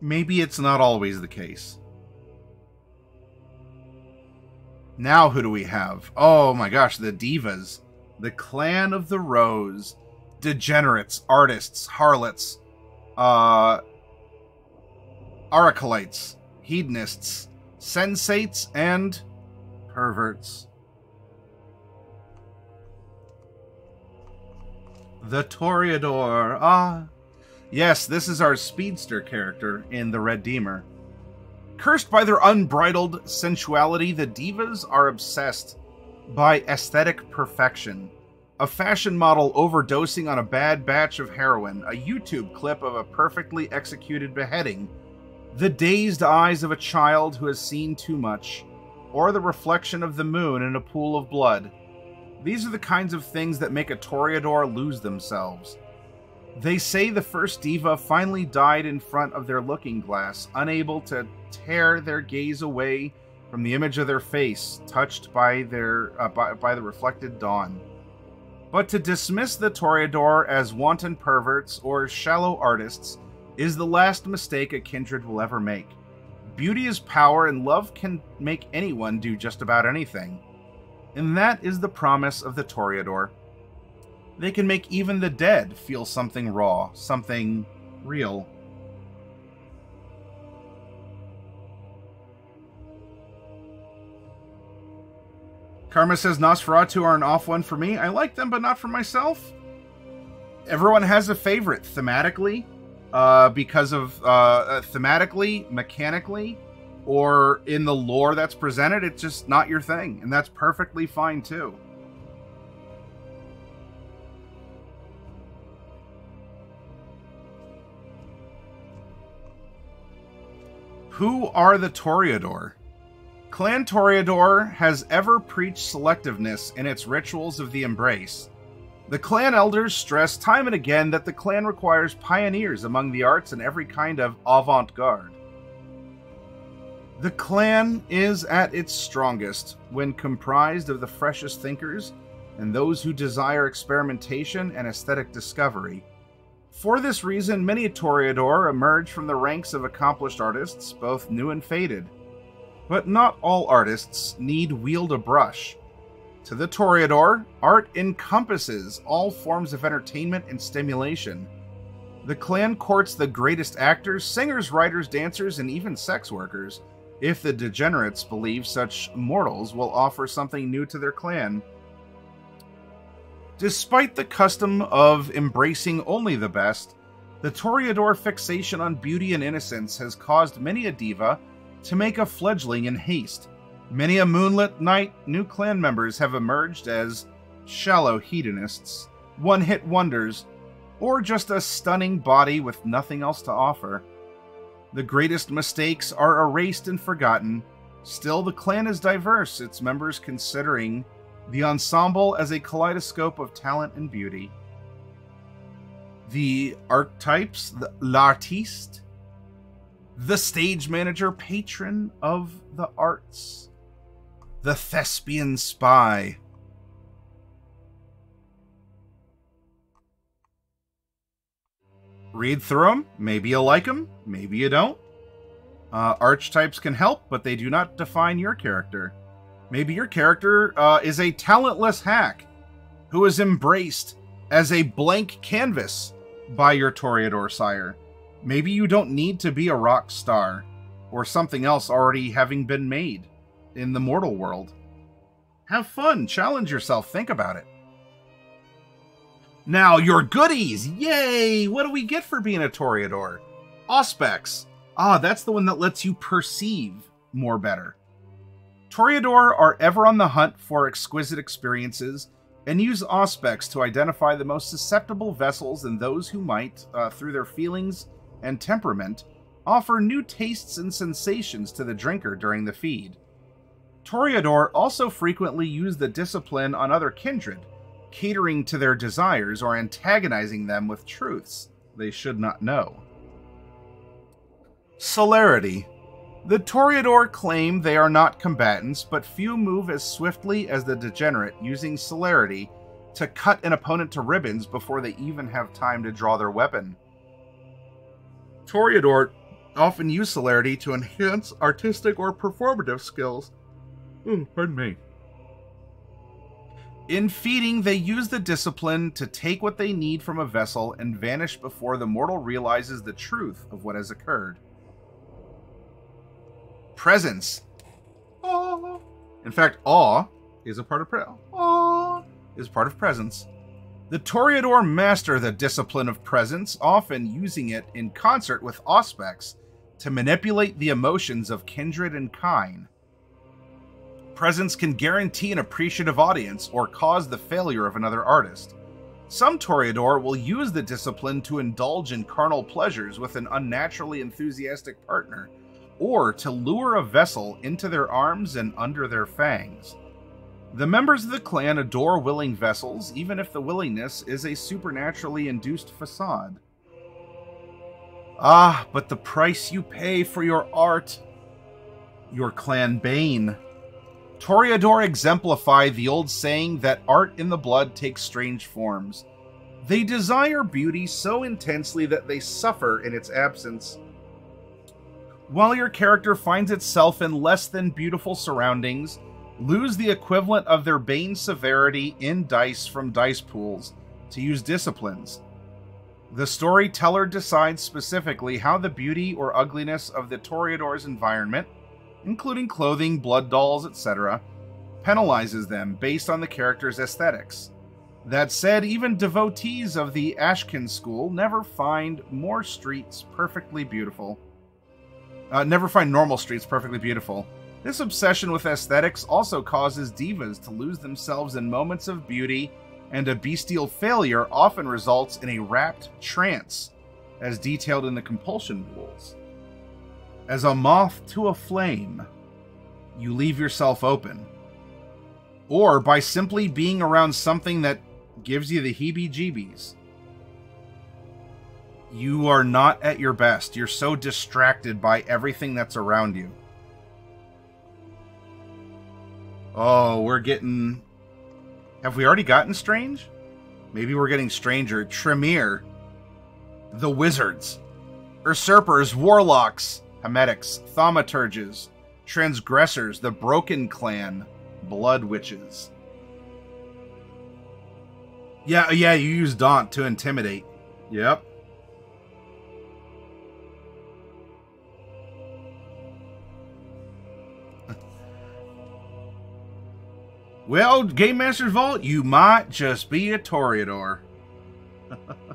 maybe it's not always the case. Now, who do we have? Oh my gosh, the Divas. The Clan of the Rose. Degenerates, artists, harlots, uh, Arachelites, hedonists, sensates, and perverts. The Toreador. Ah. Yes, this is our speedster character in The Redeemer. Cursed by their unbridled sensuality, the divas are obsessed by aesthetic perfection. A fashion model overdosing on a bad batch of heroin, a YouTube clip of a perfectly executed beheading, the dazed eyes of a child who has seen too much, or the reflection of the moon in a pool of blood. These are the kinds of things that make a Toreador lose themselves. They say the first diva finally died in front of their looking glass, unable to tear their gaze away from the image of their face, touched by their uh, by, by the reflected dawn. But to dismiss the Toreador as wanton perverts or shallow artists is the last mistake a kindred will ever make. Beauty is power, and love can make anyone do just about anything. And that is the promise of the Toreador. They can make even the dead feel something raw, something real. Karma says Nosferatu are an off one for me. I like them, but not for myself. Everyone has a favorite thematically, uh, because of uh, uh thematically, mechanically, or in the lore that's presented. It's just not your thing, and that's perfectly fine too. Who are the Toreador? Clan Toreador has ever preached selectiveness in its rituals of the embrace. The clan elders stress time and again that the clan requires pioneers among the arts and every kind of avant garde. The clan is at its strongest when comprised of the freshest thinkers and those who desire experimentation and aesthetic discovery, for this reason, many Toreador emerge from the ranks of accomplished artists, both new and faded. But not all artists need wield a brush. To the Toreador, art encompasses all forms of entertainment and stimulation. The clan courts the greatest actors, singers, writers, dancers, and even sex workers, if the degenerates believe such mortals will offer something new to their clan Despite the custom of embracing only the best, the Toreador fixation on beauty and innocence has caused many a diva to make a fledgling in haste. Many a moonlit night, new clan members have emerged as shallow hedonists, one hit wonders, or just a stunning body with nothing else to offer. The greatest mistakes are erased and forgotten. Still, the clan is diverse, its members considering the ensemble as a kaleidoscope of talent and beauty, the archetypes, the l'artiste, the stage manager, patron of the arts, the thespian spy. Read through them. Maybe you like them, maybe you don't. Uh, archetypes can help, but they do not define your character. Maybe your character uh, is a talentless hack who is embraced as a blank canvas by your Toreador sire. Maybe you don't need to be a rock star or something else already having been made in the mortal world. Have fun, challenge yourself, think about it. Now, your goodies! Yay! What do we get for being a Toreador? Auspex. Ah, that's the one that lets you perceive more better. Toreador are ever on the hunt for exquisite experiences and use auspex to identify the most susceptible vessels and those who might, uh, through their feelings and temperament, offer new tastes and sensations to the drinker during the feed. Toreador also frequently use the discipline on other kindred, catering to their desires or antagonizing them with truths they should not know. Celerity the Toreador claim they are not combatants, but few move as swiftly as the Degenerate, using celerity to cut an opponent to ribbons before they even have time to draw their weapon. Toreador often use celerity to enhance artistic or performative skills, Ooh, pardon me. In feeding, they use the discipline to take what they need from a vessel and vanish before the mortal realizes the truth of what has occurred. Presence. Aw. In fact, awe is a part of. Aw is part of presence. The Toreador master the discipline of presence, often using it in concert with Auspex to manipulate the emotions of kindred and kine. Presence can guarantee an appreciative audience or cause the failure of another artist. Some Toreador will use the discipline to indulge in carnal pleasures with an unnaturally enthusiastic partner, or to lure a vessel into their arms and under their fangs. The members of the clan adore willing vessels, even if the willingness is a supernaturally induced facade. Ah, but the price you pay for your art. Your clan bane. Toreador exemplify the old saying that art in the blood takes strange forms. They desire beauty so intensely that they suffer in its absence. While your character finds itself in less than beautiful surroundings, lose the equivalent of their Bane severity in dice from dice pools to use disciplines. The storyteller decides specifically how the beauty or ugliness of the Toreador's environment, including clothing, blood dolls, etc., penalizes them based on the character's aesthetics. That said, even devotees of the Ashcan school never find more streets perfectly beautiful. Uh, never find normal streets perfectly beautiful this obsession with aesthetics also causes divas to lose themselves in moments of beauty, and a bestial failure often results in a rapt trance, as detailed in the compulsion rules. As a moth to a flame, you leave yourself open. Or by simply being around something that gives you the heebie jeebies. You are not at your best. You're so distracted by everything that's around you. Oh, we're getting. Have we already gotten strange? Maybe we're getting stranger. Tremere. The wizards. Usurpers, warlocks, Hermetics, thaumaturges, transgressors, the broken clan, blood witches. Yeah, uh, yeah, you use Daunt to intimidate. Yep. Well, Game Master's Vault, you might just be a Toreador.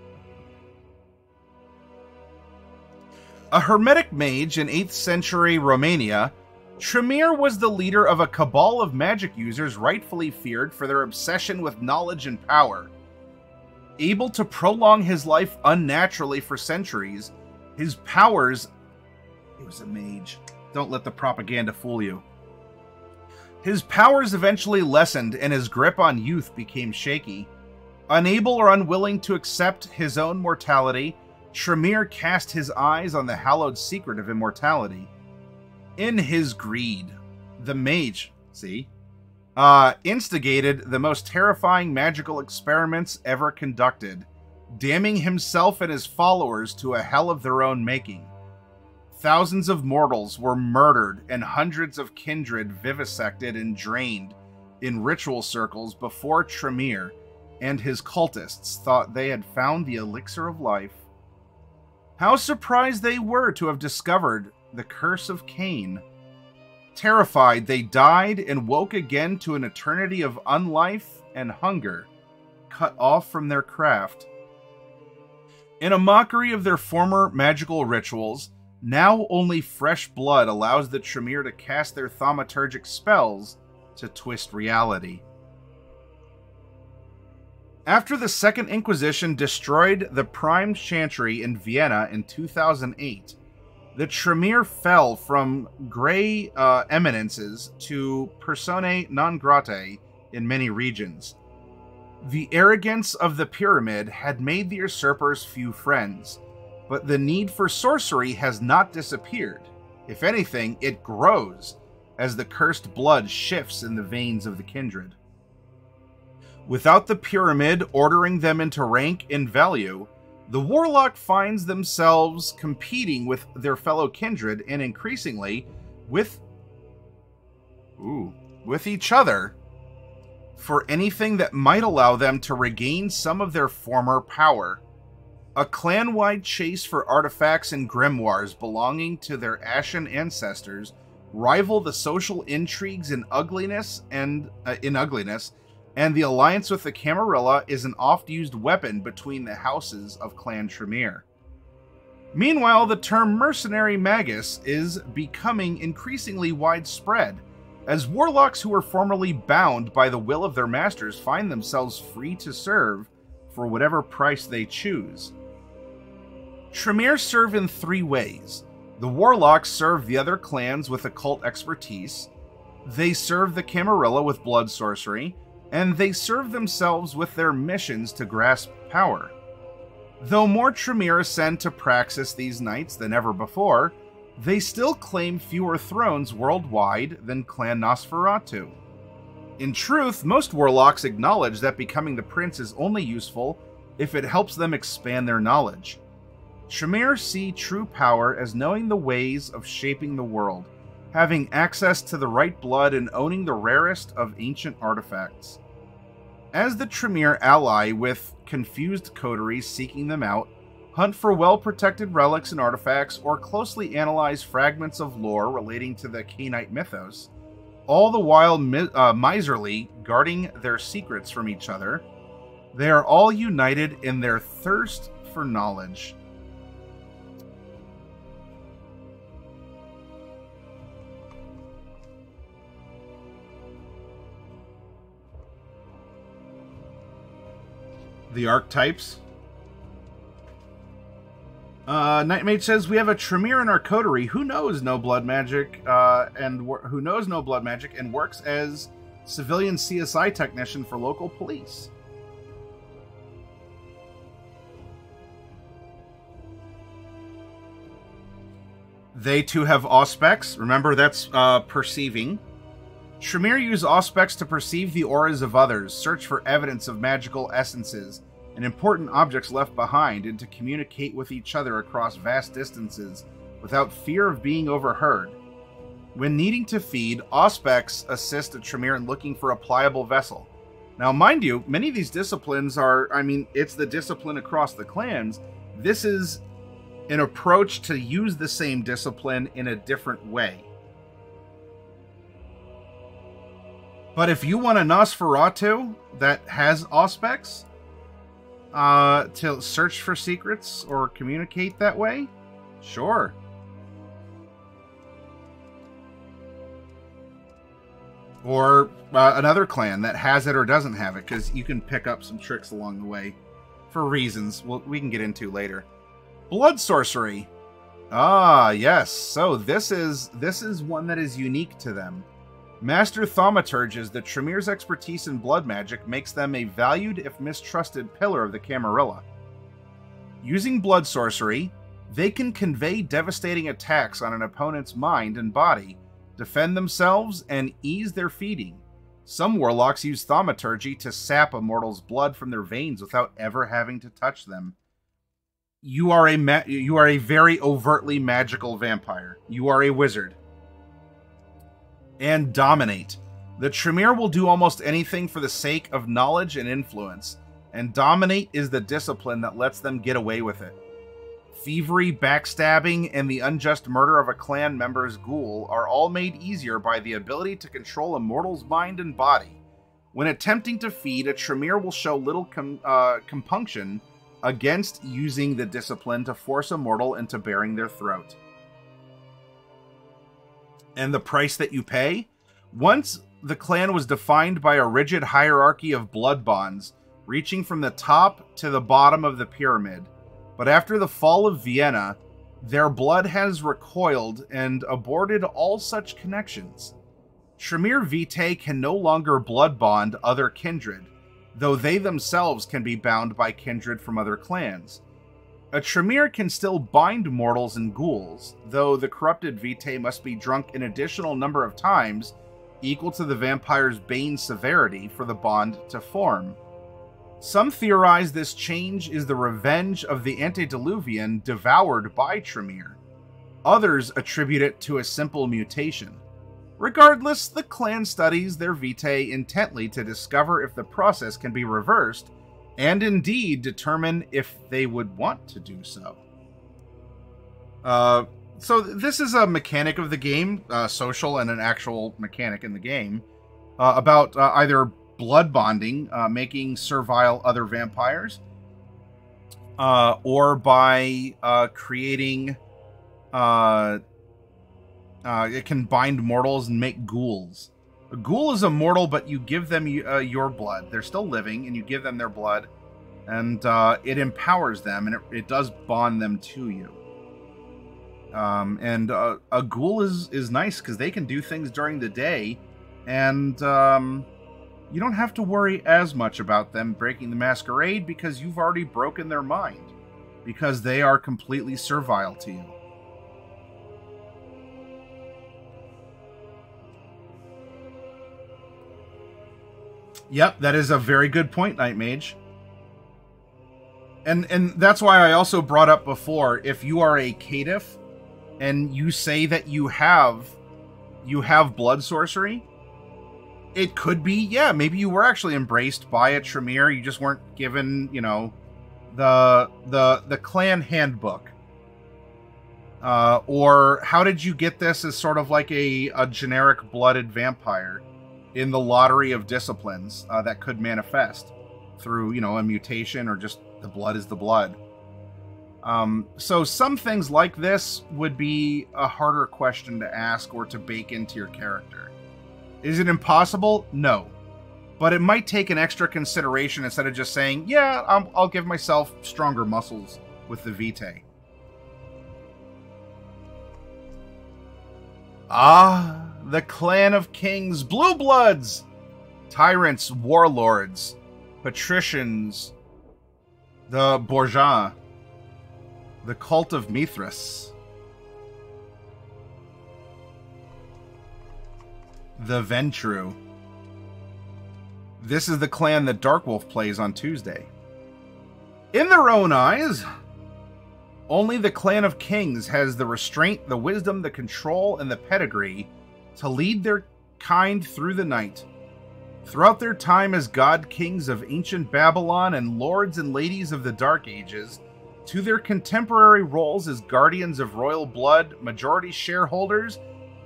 a Hermetic mage in 8th century Romania, Tremere was the leader of a cabal of magic users rightfully feared for their obsession with knowledge and power. Able to prolong his life unnaturally for centuries, his powers. He was a mage. Don't let the propaganda fool you. His powers eventually lessened and his grip on youth became shaky. Unable or unwilling to accept his own mortality, Tremere cast his eyes on the hallowed secret of immortality. In his greed, the mage, see, uh, instigated the most terrifying magical experiments ever conducted, damning himself and his followers to a hell of their own making. Thousands of mortals were murdered and hundreds of kindred vivisected and drained in ritual circles before Tremere and his cultists thought they had found the elixir of life. How surprised they were to have discovered the curse of Cain. Terrified, they died and woke again to an eternity of unlife and hunger, cut off from their craft. In a mockery of their former magical rituals, now only fresh blood allows the Tremere to cast their thaumaturgic spells to twist reality. After the Second Inquisition destroyed the Prime Chantry in Vienna in 2008, the Tremere fell from gray uh, eminences to personae non gratae in many regions. The arrogance of the pyramid had made the usurpers few friends, but the need for sorcery has not disappeared. If anything, it grows as the cursed blood shifts in the veins of the kindred. Without the pyramid ordering them into rank and value, the warlock finds themselves competing with their fellow kindred and increasingly with ooh with each other for anything that might allow them to regain some of their former power. A clan wide chase for artifacts and grimoires belonging to their ashen ancestors rival the social intrigues in ugliness and uh, in ugliness and the alliance with the Camarilla is an oft used weapon between the houses of Clan Tremere. Meanwhile, the term mercenary magus is becoming increasingly widespread, as warlocks who were formerly bound by the will of their masters find themselves free to serve for whatever price they choose. Tremere serve in three ways. The warlocks serve the other clans with occult expertise, they serve the Camarilla with blood sorcery, and they serve themselves with their missions to grasp power. Though more Tremere ascend to Praxis these nights than ever before, they still claim fewer thrones worldwide than Clan Nosferatu. In truth, most warlocks acknowledge that becoming the prince is only useful if it helps them expand their knowledge. Tremere see true power as knowing the ways of shaping the world, having access to the right blood and owning the rarest of ancient artifacts. As the Tremere ally with confused coteries seeking them out, hunt for well protected relics and artifacts, or closely analyze fragments of lore relating to the Cainite mythos, all the while mi- uh, miserly guarding their secrets from each other, they are all united in their thirst for knowledge. The archetypes. Uh, Nightmate says we have a Tremere in our coterie who knows no blood magic uh, and who knows no blood magic and works as civilian CSI technician for local police. They too have auspex. Remember, that's uh, perceiving. Tremere use auspex to perceive the auras of others, search for evidence of magical essences, and important objects left behind, and to communicate with each other across vast distances without fear of being overheard. When needing to feed, Auspex assist a Tremere in looking for a pliable vessel. Now, mind you, many of these disciplines are, I mean, it's the discipline across the clans. This is an approach to use the same discipline in a different way. But if you want a Nosferatu that has Auspex, uh, to search for secrets or communicate that way? Sure. Or uh, another clan that has it or doesn't have it, because you can pick up some tricks along the way for reasons we'll, we can get into later. Blood sorcery. Ah, yes. So this is this is one that is unique to them. Master Thaumaturges, the Tremere's expertise in blood magic makes them a valued, if mistrusted, pillar of the Camarilla. Using blood sorcery, they can convey devastating attacks on an opponent's mind and body, defend themselves, and ease their feeding. Some warlocks use thaumaturgy to sap a mortal's blood from their veins without ever having to touch them. You are a you are a very overtly magical vampire. You are a wizard and dominate. The Tremere will do almost anything for the sake of knowledge and influence, and dominate is the discipline that lets them get away with it. Thievery, backstabbing, and the unjust murder of a clan member's ghoul are all made easier by the ability to control a mortal's mind and body. When attempting to feed, a Tremere will show little com- uh, compunction against using the discipline to force a mortal into bearing their throat and the price that you pay. Once the clan was defined by a rigid hierarchy of blood bonds, reaching from the top to the bottom of the pyramid. But after the fall of Vienna, their blood has recoiled and aborted all such connections. Tremere Vitae can no longer blood bond other kindred, though they themselves can be bound by kindred from other clans. A Tremere can still bind mortals and ghouls, though the corrupted Vitae must be drunk an additional number of times, equal to the vampire's bane severity, for the bond to form. Some theorize this change is the revenge of the antediluvian devoured by Tremere. Others attribute it to a simple mutation. Regardless, the clan studies their vitae intently to discover if the process can be reversed, and indeed determine if they would want to do so. Uh, so this is a mechanic of the game, uh, social and an actual mechanic in the game, uh, about uh, either blood bonding, uh, making servile other vampires, uh, or by creating. It can bind mortals and make ghouls. A ghoul is immortal, but you give them uh, your blood. They're still living, and you give them their blood, and uh, it empowers them, and it, it does bond them to you. Um, and uh, a ghoul is is nice because they can do things during the day, and um, you don't have to worry as much about them breaking the masquerade because you've already broken their mind, because they are completely servile to you. Yep, that is a very good point, Night Mage. And and that's why I also brought up before, if you are a caitiff and you say that you have you have blood sorcery, it could be, yeah, maybe you were actually embraced by a Tremere, you just weren't given, you know, the the the clan handbook. Uh, or how did you get this as sort of like a, a generic blooded vampire? In the lottery of disciplines uh, that could manifest through, you know, a mutation or just the blood is the blood. Um, so some things like this would be a harder question to ask or to bake into your character. Is it impossible? No. But it might take an extra consideration instead of just saying, yeah, I'll, I'll give myself stronger muscles with the Vitae. Ah, the clan of kings, blue bloods, tyrants, warlords, patricians, the Borgia, the cult of Mithras, the Ventrue. This is the clan that Darkwolf plays on Tuesday. In their own eyes, only the clan of kings has the restraint, the wisdom, the control, and the pedigree to lead their kind through the night. Throughout their time as god kings of ancient Babylon and lords and ladies of the Dark Ages, to their contemporary roles as guardians of royal blood, majority shareholders,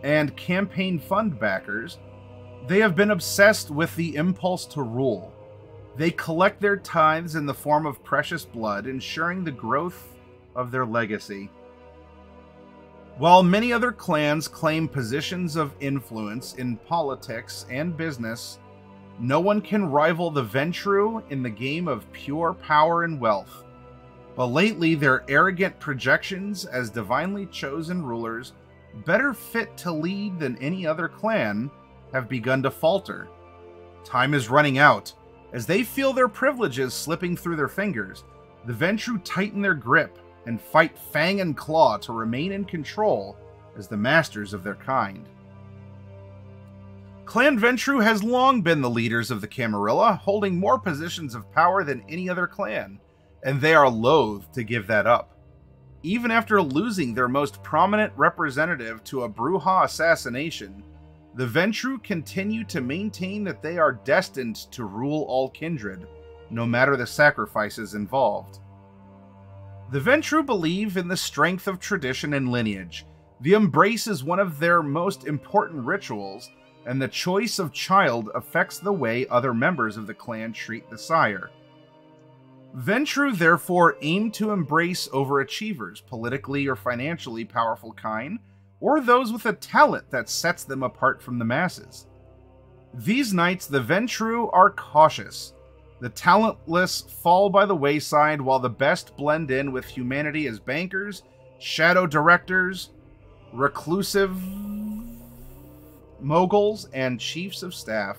and campaign fund backers, they have been obsessed with the impulse to rule. They collect their tithes in the form of precious blood, ensuring the growth of their legacy. While many other clans claim positions of influence in politics and business, no one can rival the Ventrue in the game of pure power and wealth. But lately, their arrogant projections as divinely chosen rulers, better fit to lead than any other clan, have begun to falter. Time is running out. As they feel their privileges slipping through their fingers, the Ventrue tighten their grip and fight fang and claw to remain in control as the masters of their kind. Clan Ventrue has long been the leaders of the Camarilla, holding more positions of power than any other clan, and they are loath to give that up. Even after losing their most prominent representative to a Brujah assassination, the Ventrue continue to maintain that they are destined to rule all kindred, no matter the sacrifices involved. The Ventrue believe in the strength of tradition and lineage. The embrace is one of their most important rituals, and the choice of child affects the way other members of the clan treat the sire. Ventrue therefore aim to embrace overachievers, politically or financially powerful kind, or those with a talent that sets them apart from the masses. These nights, the Ventrue, are cautious, the talentless fall by the wayside while the best blend in with humanity as bankers, shadow directors, reclusive moguls, and chiefs of staff.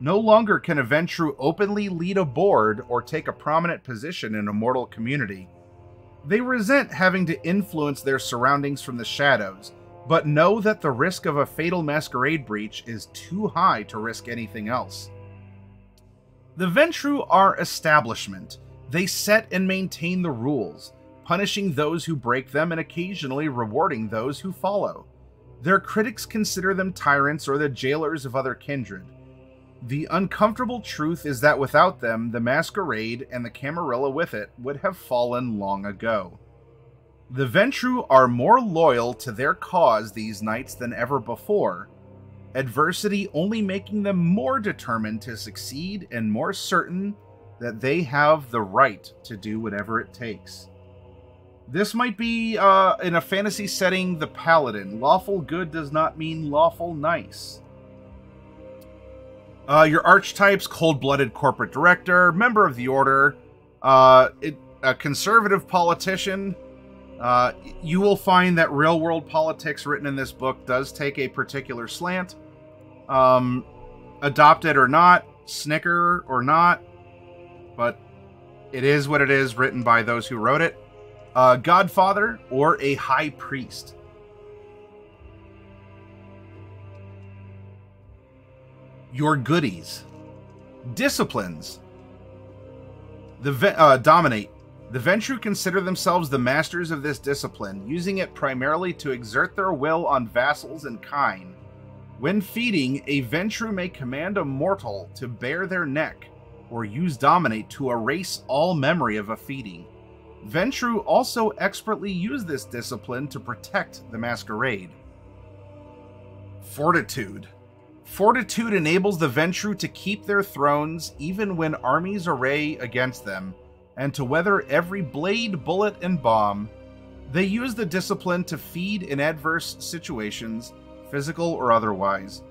No longer can a Ventrue openly lead a board or take a prominent position in a mortal community. They resent having to influence their surroundings from the shadows, but know that the risk of a fatal masquerade breach is too high to risk anything else. The Ventrue are establishment. They set and maintain the rules, punishing those who break them and occasionally rewarding those who follow. Their critics consider them tyrants or the jailers of other kindred. The uncomfortable truth is that without them, the masquerade and the Camarilla with it would have fallen long ago. The Ventrue are more loyal to their cause these nights than ever before, adversity only making them more determined to succeed and more certain that they have the right to do whatever it takes. This might be, uh, in a fantasy setting, the paladin. Lawful good does not mean lawful nice. Uh, your archetypes cold blooded corporate director, member of the order, uh, it, a conservative politician, uh, you will find that real world politics written in this book does take a particular slant. Um, adopted or not, snicker or not, but it is what it is, written by those who wrote it. Uh, Godfather or a High Priest. Your goodies. Disciplines. The uh, dominate the Ventrue consider themselves the masters of this discipline, using it primarily to exert their will on vassals and kine. When feeding, a Ventrue may command a mortal to bare their neck, or use Dominate to erase all memory of a feeding. Ventrue also expertly use this discipline to protect the masquerade. Fortitude. Fortitude enables the Ventrue to keep their thrones even when armies array against them, and to weather every blade, bullet, and bomb. They use the discipline to feed in adverse situations, physical or otherwise.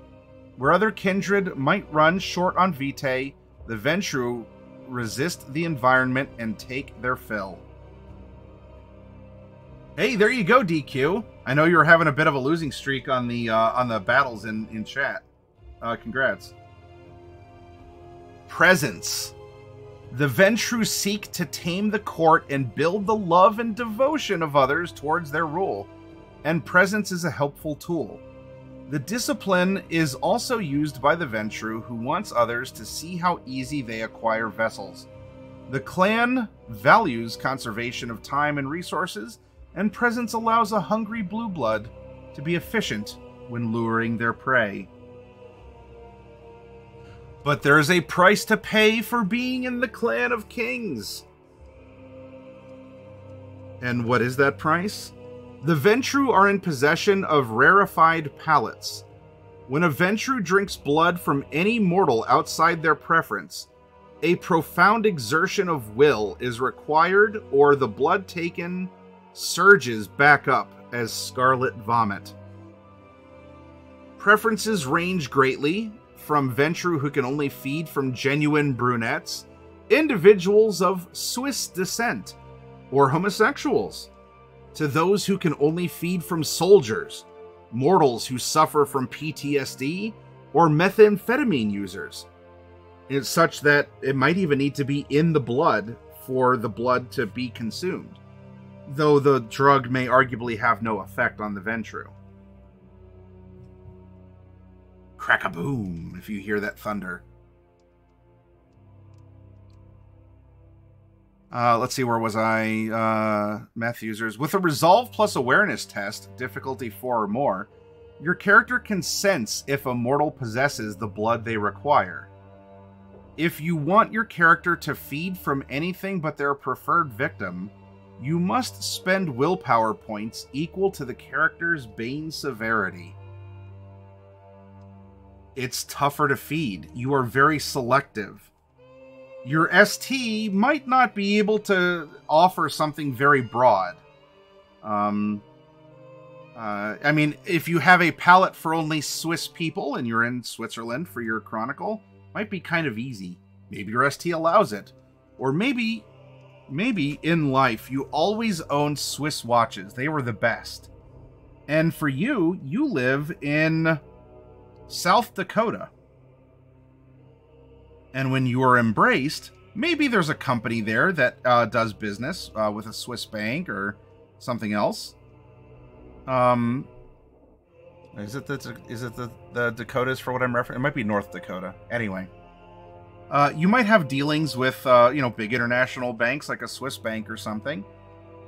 Where other kindred might run short on vitae, the Ventrue resist the environment and take their fill. Hey, there you go, DQ. I know you were having a bit of a losing streak on the uh, on the battles in in chat. Uh, congrats. Presence. The Ventrue seek to tame the court and build the love and devotion of others towards their rule, and presence is a helpful tool. The discipline is also used by the Ventrue, who wants others to see how easy they acquire vessels. The clan values conservation of time and resources, and presence allows a hungry blue blood to be efficient when luring their prey. But there is a price to pay for being in the clan of kings. And what is that price? The Ventrue are in possession of rarefied palates. When a Ventrue drinks blood from any mortal outside their preference, a profound exertion of will is required, or the blood taken surges back up as scarlet vomit. Preferences range greatly, from Ventrue who can only feed from genuine brunettes, individuals of Swiss descent, or homosexuals, to those who can only feed from soldiers, mortals who suffer from PTSD, or methamphetamine users. It's such that it might even need to be in the blood for the blood to be consumed, though the drug may arguably have no effect on the Ventrue. Crack a boom if you hear that thunder. Uh, let's see, where was I? Uh, math users. With a resolve plus awareness test, difficulty 4 or more, your character can sense if a mortal possesses the blood they require. If you want your character to feed from anything but their preferred victim, you must spend willpower points equal to the character's Bane severity it's tougher to feed. You are very selective. Your ST might not be able to offer something very broad. Um, uh, I mean, if you have a palate for only Swiss people and you're in Switzerland for your chronicle, might be kind of easy. Maybe your ST allows it. Or maybe, maybe in life you always owned Swiss watches. They were the best. And for you, you live in South Dakota. And when you are embraced, maybe there's a company there that uh, does business uh, with a Swiss bank or something else. Um, is it the is it the, the Dakotas for what I'm referencing? It might be North Dakota. Anyway, uh, you might have dealings with uh, you know big international banks like a Swiss bank or something,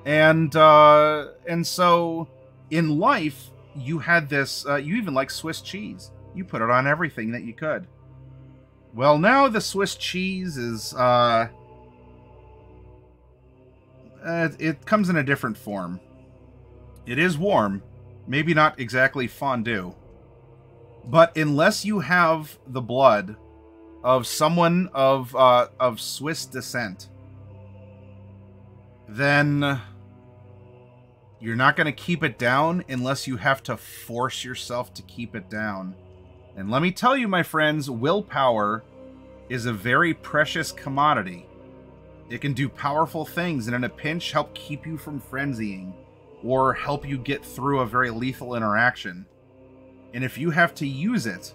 and uh, and so in life you had this. Uh, you even like Swiss cheese. You put it on everything that you could. Well, now the Swiss cheese is. Uh, uh, it comes in a different form. It is warm, maybe not exactly fondue, but unless you have the blood of someone of uh, of Swiss descent, then you're not going to keep it down unless you have to force yourself to keep it down. And let me tell you, my friends, willpower is a very precious commodity. It can do powerful things and in a pinch help keep you from frenzying or help you get through a very lethal interaction. And if you have to use it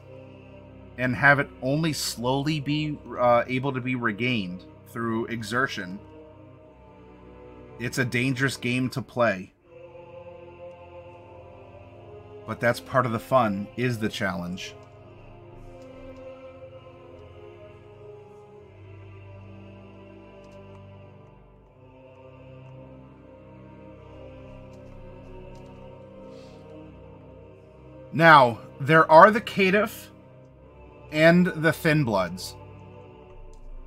and have it only slowly be uh, able to be regained through exertion, it's a dangerous game to play. But that's part of the fun, is the challenge. Now, there are the Caitiff and the Thin Bloods.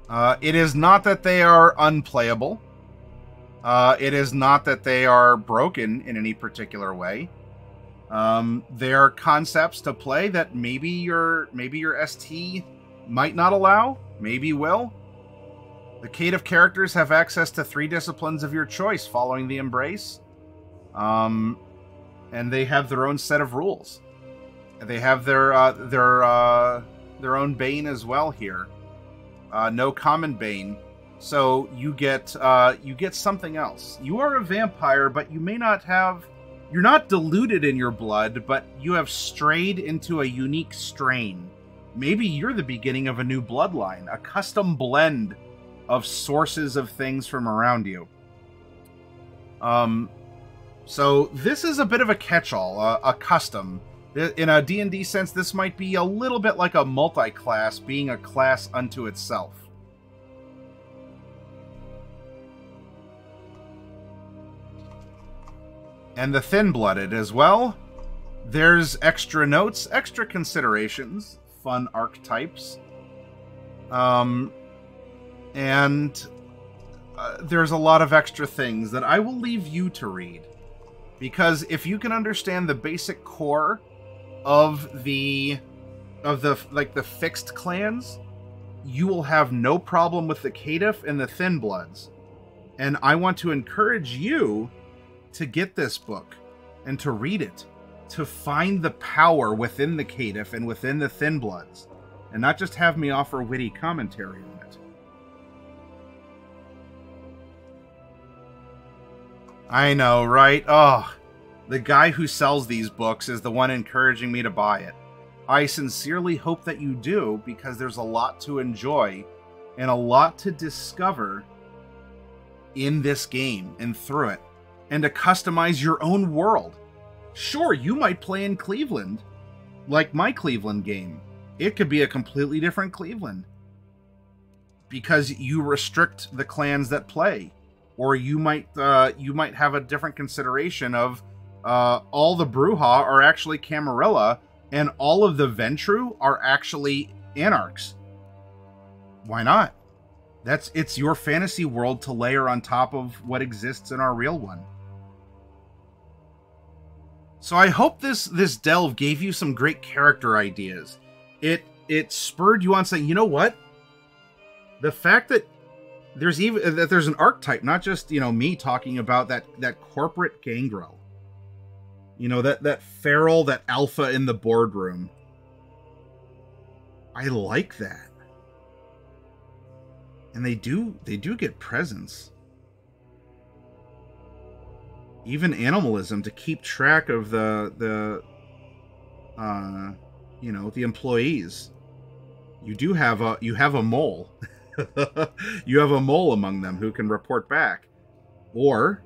Uh, it is not that they are unplayable. Uh, it is not that they are broken in any particular way. Um, they are concepts to play that maybe your maybe your ST might not allow, maybe will. The Caitiff characters have access to three disciplines of your choice following the embrace. Um, and they have their own set of rules. They have their uh, their uh, their own bane as well here. Uh, no common bane, so you get uh, you get something else. You are a vampire, but you may not have. You're not diluted in your blood, but you have strayed into a unique strain. Maybe you're the beginning of a new bloodline, a custom blend of sources of things from around you. Um, so this is a bit of a catch-all, a, a custom in a D&D sense, this might be a little bit like a multi-class being a class unto itself. And the thin-blooded as well. There's extra notes, extra considerations, fun archetypes. Um, and uh, there's a lot of extra things that I will leave you to read. Because if you can understand the basic core of the of the like the fixed clans, you will have no problem with the Caitiff and the Thin Bloods. And I want to encourage you to get this book and to read it, to find the power within the Caitiff and within the Thin Bloods, and not just have me offer witty commentary on it. I know, right? Oh, the guy who sells these books is the one encouraging me to buy it. I sincerely hope that you do because there's a lot to enjoy and a lot to discover in this game and through it, and to customize your own world. Sure, you might play in Cleveland, like my Cleveland game. It could be a completely different Cleveland because you restrict the clans that play, or you might uh, you might have a different consideration of uh, all the Brujah are actually Camarilla, and all of the Ventrue are actually Anarchs. Why not? That's it's your fantasy world to layer on top of what exists in our real one. So I hope this this delve gave you some great character ideas. It it spurred you on saying, you know what? The fact that there's even that there's an archetype, not just you know me talking about that that corporate gangrel you know, that, that feral, that alpha in the boardroom. I like that. And they do they do get presence. Even animalism to keep track of the the uh you know, the employees. You do have a you have a mole. you have a mole among them who can report back. Or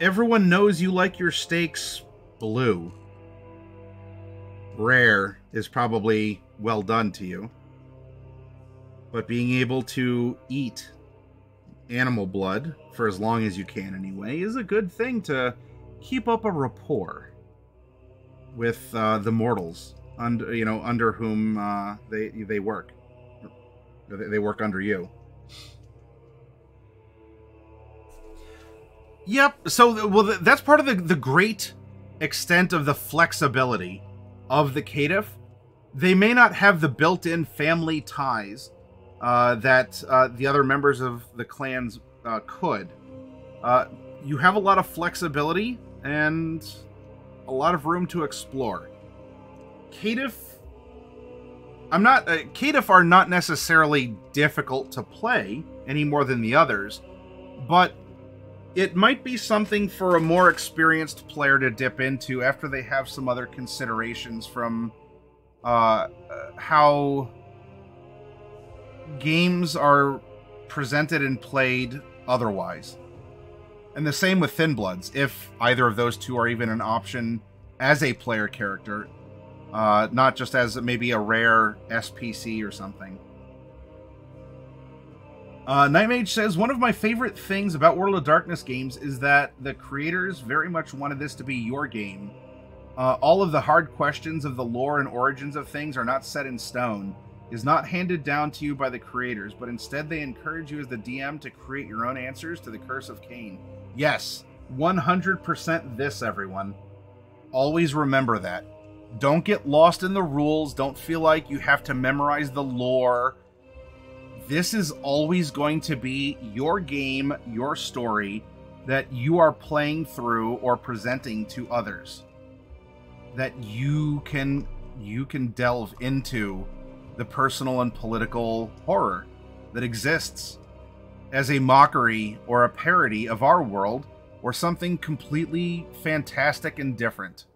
everyone knows you like your steaks blue. Rare is probably well done to you. But being able to eat animal blood for as long as you can anyway is a good thing to keep up a rapport with uh, the mortals under you know under whom uh, they they work they work under you yep so well that's part of the the great extent of the flexibility of the caitiff they may not have the built-in family ties uh, that uh, the other members of the clans uh, could. Uh, you have a lot of flexibility and a lot of room to explore. Caitiff, I'm not. Uh, Caitiff are not necessarily difficult to play any more than the others, but it might be something for a more experienced player to dip into after they have some other considerations from uh, how games are presented and played otherwise. And the same with Thin Bloods, if either of those two are even an option as a player character, uh, not just as maybe a rare NPC or something. Uh, Nightmage says, One of my favorite things about World of Darkness games is that the creators very much wanted this to be your game. Uh, all of the hard questions of the lore and origins of things are not set in stone is not handed down to you by the creators, but instead they encourage you as the DM to create your own answers to the Curse of Cain. Yes, 100% this, everyone. Always remember that. Don't get lost in the rules. Don't feel like you have to memorize the lore. This is always going to be your game, your story that you are playing through or presenting to others. That you can you can delve into the personal and political horror that exists as a mockery or a parody of our world or something completely fantastic and different.